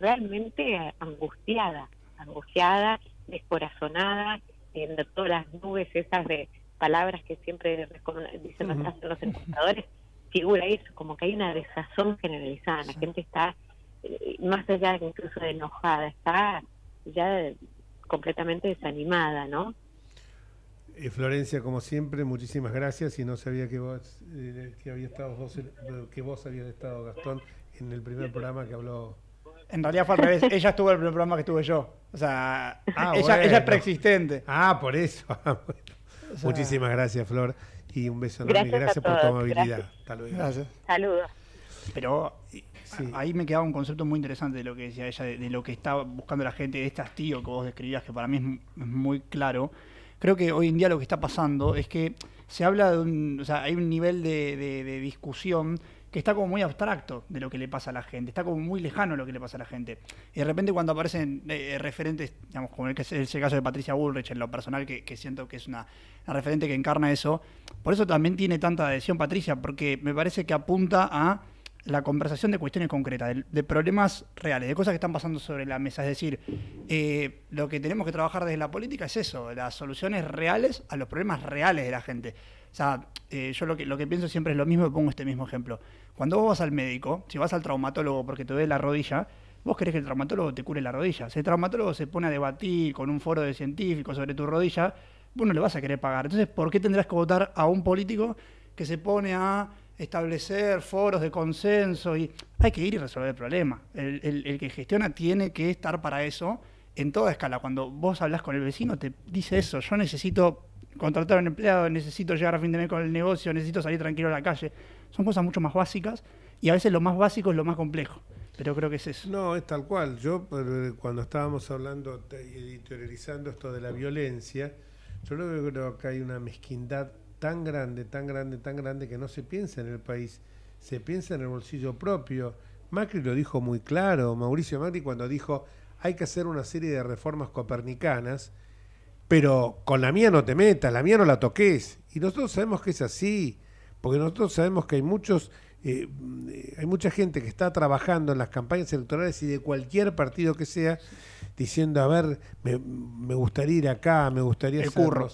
realmente angustiada, angustiada, descorazonada, en todas las nubes esas de palabras que siempre dicen los encuestadores, figura eso, como que hay una desazón generalizada, la gente está, eh, más allá incluso de enojada, está ya completamente desanimada, ¿no? Eh, Florencia, como siempre, muchísimas gracias y no sabía que vos, eh, que había estado vos, que vos habías estado, Gastón, en el primer programa que habló. En realidad fue al revés, ella estuvo en el primer programa que estuve yo. O sea, ah, ella, ella, es preexistente. Ah, por eso. Muchísimas gracias, Flor. Y un beso enorme. Gracias, gracias por tu amabilidad. Hasta luego. Gracias. Saludos. Pero ahí me quedaba un concepto muy interesante de lo que decía ella, de, lo que está buscando la gente, de este hastío que vos describías, que para mí es muy claro creo que hoy en día lo que está pasando es que se habla de un, o sea, hay un nivel de, discusión que está como muy abstracto de lo que le pasa a la gente, está como muy lejano de lo que le pasa a la gente. Y de repente cuando aparecen eh, referentes, digamos, como el, es el caso de Patricia Bullrich en lo personal, que, siento que es una, referente que encarna eso, por eso también tiene tanta adhesión Patricia, porque me parece que apunta a la conversación de cuestiones concretas, de, problemas reales, de cosas que están pasando sobre la mesa. Es decir, eh, lo que tenemos que trabajar desde la política es eso, las soluciones reales a los problemas reales de la gente. O sea, eh, yo lo que, lo que pienso siempre es lo mismo, pongo este mismo ejemplo. Cuando vos vas al médico, si vas al traumatólogo porque te duele la rodilla, vos querés que el traumatólogo te cure la rodilla. Si el traumatólogo se pone a debatir con un foro de científicos sobre tu rodilla, vos no le vas a querer pagar. Entonces, ¿por qué tendrás que votar a un político que se pone a establecer foros de consenso y hay que ir y resolver el problema. El, que gestiona tiene que estar para eso en toda escala. Cuando vos hablas con el vecino te dice eso, yo necesito contratar a un empleado, necesito llegar a fin de mes con el negocio, necesito salir tranquilo a la calle. Son cosas mucho más básicas y a veces lo más básico es lo más complejo. Pero creo que es eso. No, es tal cual. Yo, eh, cuando estábamos hablando, editorializando esto de la violencia, yo creo que hay una mezquindad tan grande, tan grande, tan grande que no se piensa en el país, se piensa en el bolsillo propio. Macri lo dijo muy claro, Mauricio Macri cuando dijo hay que hacer una serie de reformas copernicanas, pero con la mía no te metas, la mía no la toques. Y nosotros sabemos que es así, porque nosotros sabemos que hay muchos, eh, hay mucha gente que está trabajando en las campañas electorales y de cualquier partido que sea, diciendo, a ver, me, gustaría ir acá, me gustaría el curro.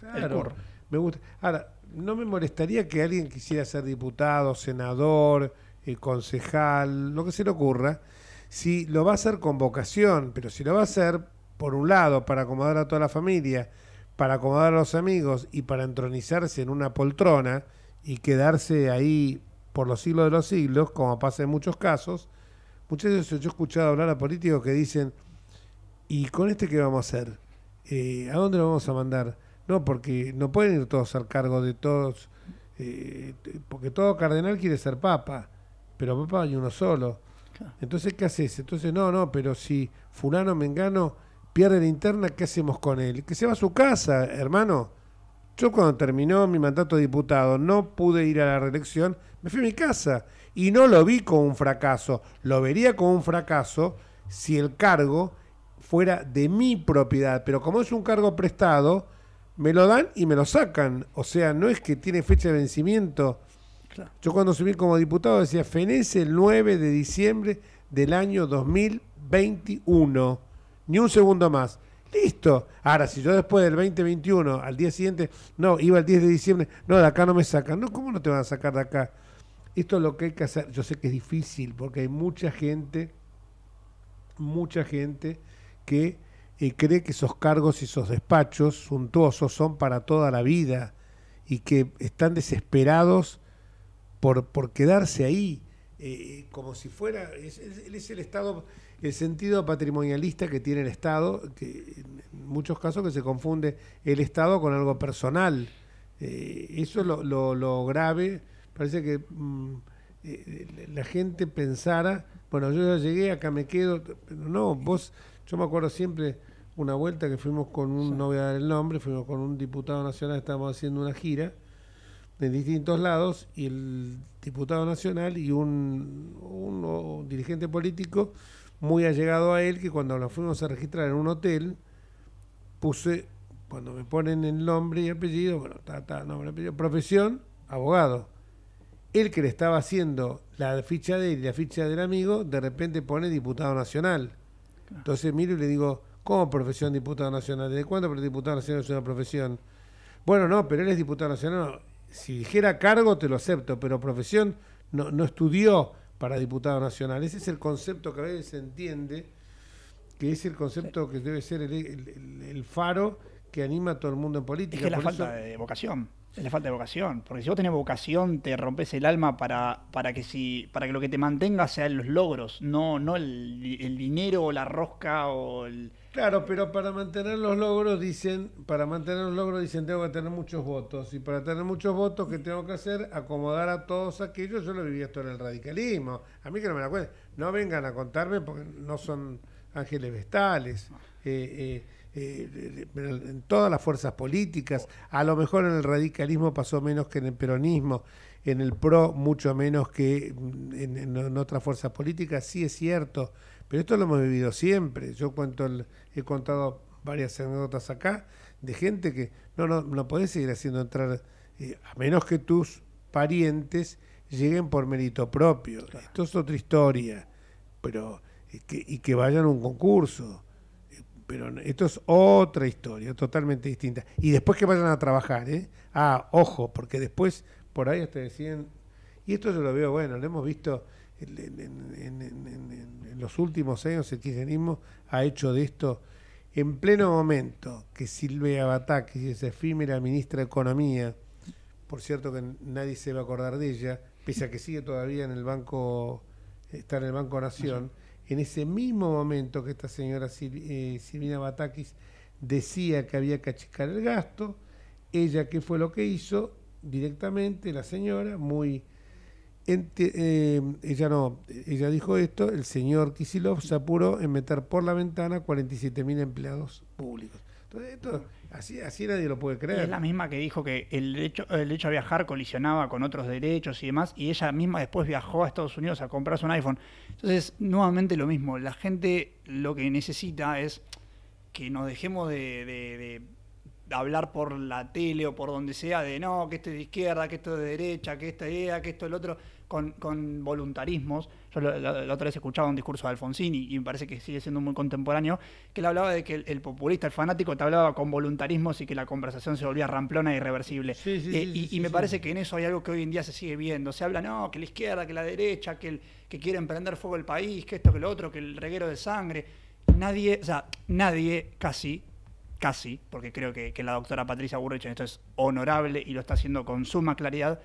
claro, Me gusta. Ahora, no me molestaría que alguien quisiera ser diputado, senador, eh, concejal, lo que se le ocurra, si lo va a hacer con vocación, pero si lo va a hacer, por un lado, para acomodar a toda la familia, para acomodar a los amigos y para entronizarse en una poltrona y quedarse ahí por los siglos de los siglos, como pasa en muchos casos, muchas veces yo he escuchado hablar a políticos que dicen, ¿y con este qué vamos a hacer? Eh, ¿A dónde lo vamos a mandar? No, porque no pueden ir todos al cargo de todos, eh, porque todo cardenal quiere ser papa, pero papa hay uno solo. Entonces, ¿qué haces? Entonces, no, no, pero si fulano mengano pierde la interna, ¿qué hacemos con él? Que se va a su casa, hermano. Yo cuando terminó mi mandato de diputado no pude ir a la reelección, me fui a mi casa y no lo vi como un fracaso. Lo vería como un fracaso si el cargo fuera de mi propiedad, pero como es un cargo prestado, me lo dan y me lo sacan. O sea, no es que tiene fecha de vencimiento. Yo cuando subí como diputado decía, fenece el 9 de diciembre del año 2021. Ni un segundo más. Listo. Ahora, si yo después del 2021, al día siguiente, no, iba el 10 de diciembre, no, de acá no me sacan. No, ¿cómo no te van a sacar de acá? Esto es lo que hay que hacer. Yo sé que es difícil porque hay mucha gente, mucha gente que y cree que esos cargos y esos despachos suntuosos son para toda la vida y que están desesperados por, por quedarse ahí, eh, como si fuera, es, es, el Estado, el sentido patrimonialista que tiene el Estado, que en muchos casos que se confunde el Estado con algo personal. Eh, eso es lo, lo, grave, parece que mm, eh, la gente pensara, bueno, yo ya llegué, acá me quedo, pero no, vos yo me acuerdo siempre una vuelta que fuimos con un, no voy a dar el nombre, fuimos con un diputado nacional, estábamos haciendo una gira de distintos lados y el diputado nacional y un, dirigente político muy allegado a él que cuando nos fuimos a registrar en un hotel puse, cuando me ponen el nombre y apellido, bueno, está, nombre, apellido, profesión, abogado. El que le estaba haciendo la ficha de él y la ficha del amigo, de repente pone diputado nacional entonces miro y le digo, ¿cómo profesión diputado nacional? ¿Desde cuándo el diputado nacional es una profesión? Bueno, no, pero él es diputado nacional. Si dijera cargo, te lo acepto, pero profesión no, no estudió para diputado nacional. Ese es el concepto que a veces se entiende, que es el concepto que debe ser el, faro que anima a todo el mundo en política. Es que la falta de vocación. Es la falta de vocación. Porque si vos tenés vocación, te rompes el alma para, para, que, si, para que lo que te mantenga sean los logros, no, no el, dinero o la rosca o el. Claro, pero para mantener los logros dicen, para mantener los logros dicen tengo que tener muchos votos. Y para tener muchos votos, ¿qué tengo que hacer? Acomodar a todos aquellos. Yo lo viví esto en el radicalismo. A mí que no me la cuenten. No vengan a contarme porque no son ángeles vestales. Eh, eh, eh, en todas las fuerzas políticas, a lo mejor en el radicalismo pasó menos que en el peronismo, en el PRO mucho menos que en, otras fuerzas políticas, sí es cierto, pero esto lo hemos vivido siempre. Yo cuento he contado varias anécdotas acá de gente que no, no, no podés seguir haciendo entrar, eh, a menos que tus parientes lleguen por mérito propio. Esto es otra historia, pero eh, y que vayan a un concurso pero esto es otra historia, totalmente distinta. Y después que vayan a trabajar, ¿eh? Ah, ojo, porque después por ahí hasta decían, y esto yo lo veo, bueno, lo hemos visto en, los últimos años, el kirchnerismo ha hecho de esto en pleno momento que Silvia Batakis, esa efímera ministra de Economía, por cierto que nadie se va a acordar de ella, pese a que sigue todavía en el Banco, está en el Banco Nación, en ese mismo momento que esta señora eh, Silvina Batakis decía que había que achicar el gasto, ella, ¿qué fue lo que hizo? Directamente la señora, muy... Eh, ella no, ella dijo esto, el señor Kisilov se apuró en meter por la ventana 47 mil empleados públicos. Así, así nadie lo puede creer. es la misma que dijo que el derecho, el derecho a viajar colisionaba con otros derechos y demás, y ella misma después viajó a Estados Unidos a comprarse un iPhone. Entonces, nuevamente lo mismo, la gente lo que necesita es que nos dejemos de hablar por la tele o por donde sea de no, que esto es de izquierda, que esto es de derecha, que esta idea, que esto es lo otro, con, con voluntarismos. Yo la, otra vez escuchaba un discurso de Alfonsín y, me parece que sigue siendo muy contemporáneo, que él hablaba de que el, populista, el fanático, te hablaba con voluntarismos y que la conversación se volvía ramplona e irreversible. Eh, y, me parece que en eso hay algo que hoy en día se sigue viendo. Se habla, no, que la izquierda, que la derecha, que, el, que quieren prender fuego el país, que esto, que lo otro, que el reguero de sangre. Nadie, o sea, nadie casi casi, porque creo que, la doctora Patricia Burrich en esto es honorable y lo está haciendo con suma claridad,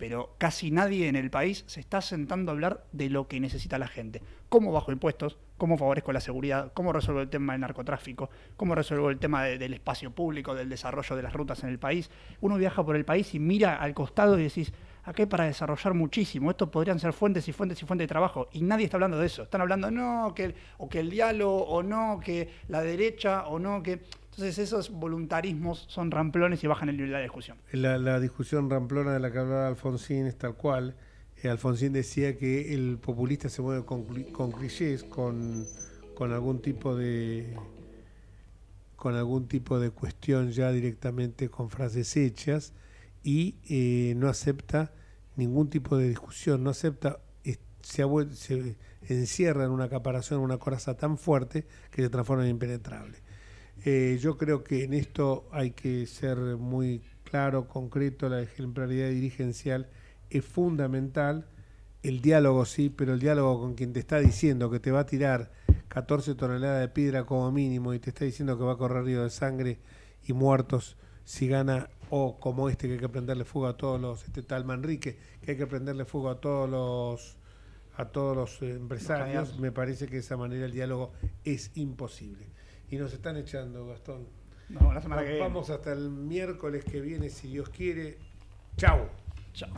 pero casi nadie en el país se está sentando a hablar de lo que necesita la gente. ¿Cómo bajo impuestos? ¿Cómo favorezco la seguridad? ¿Cómo resuelvo el tema del narcotráfico? ¿Cómo resuelvo el tema del espacio público, del desarrollo de las rutas en el país? Uno viaja por el país y mira al costado y decís, acá hay para desarrollar muchísimo, esto podrían ser fuentes y fuentes y fuentes de trabajo, y nadie está hablando de eso, están hablando no, que o que el diálogo, o no, que la derecha, o no, que... Entonces esos voluntarismos son ramplones y bajan el nivel de la discusión. La, discusión ramplona de la que hablaba Alfonsín es tal cual. Eh, Alfonsín decía que el populista se mueve con, clichés, con, algún tipo de con algún tipo de cuestión ya directamente con frases hechas y eh, no acepta ningún tipo de discusión, no acepta, se, se encierra en una caparación, en una coraza tan fuerte que se transforma en impenetrable. Eh, yo creo que en esto hay que ser muy claro, concreto, la ejemplaridad dirigencial es fundamental. El diálogo sí, pero el diálogo con quien te está diciendo que te va a tirar 14 toneladas de piedra como mínimo y te está diciendo que va a correr río de sangre y muertos si gana o como este que hay que prenderle fuego a todos los este tal Manrique que hay que prenderle fuego a todos los a todos los empresarios me parece que de esa manera el diálogo es imposible y nos están echando, Gastón. No, la semana que viene. Vamos hasta el miércoles que viene, si Dios quiere. Chao. Chao.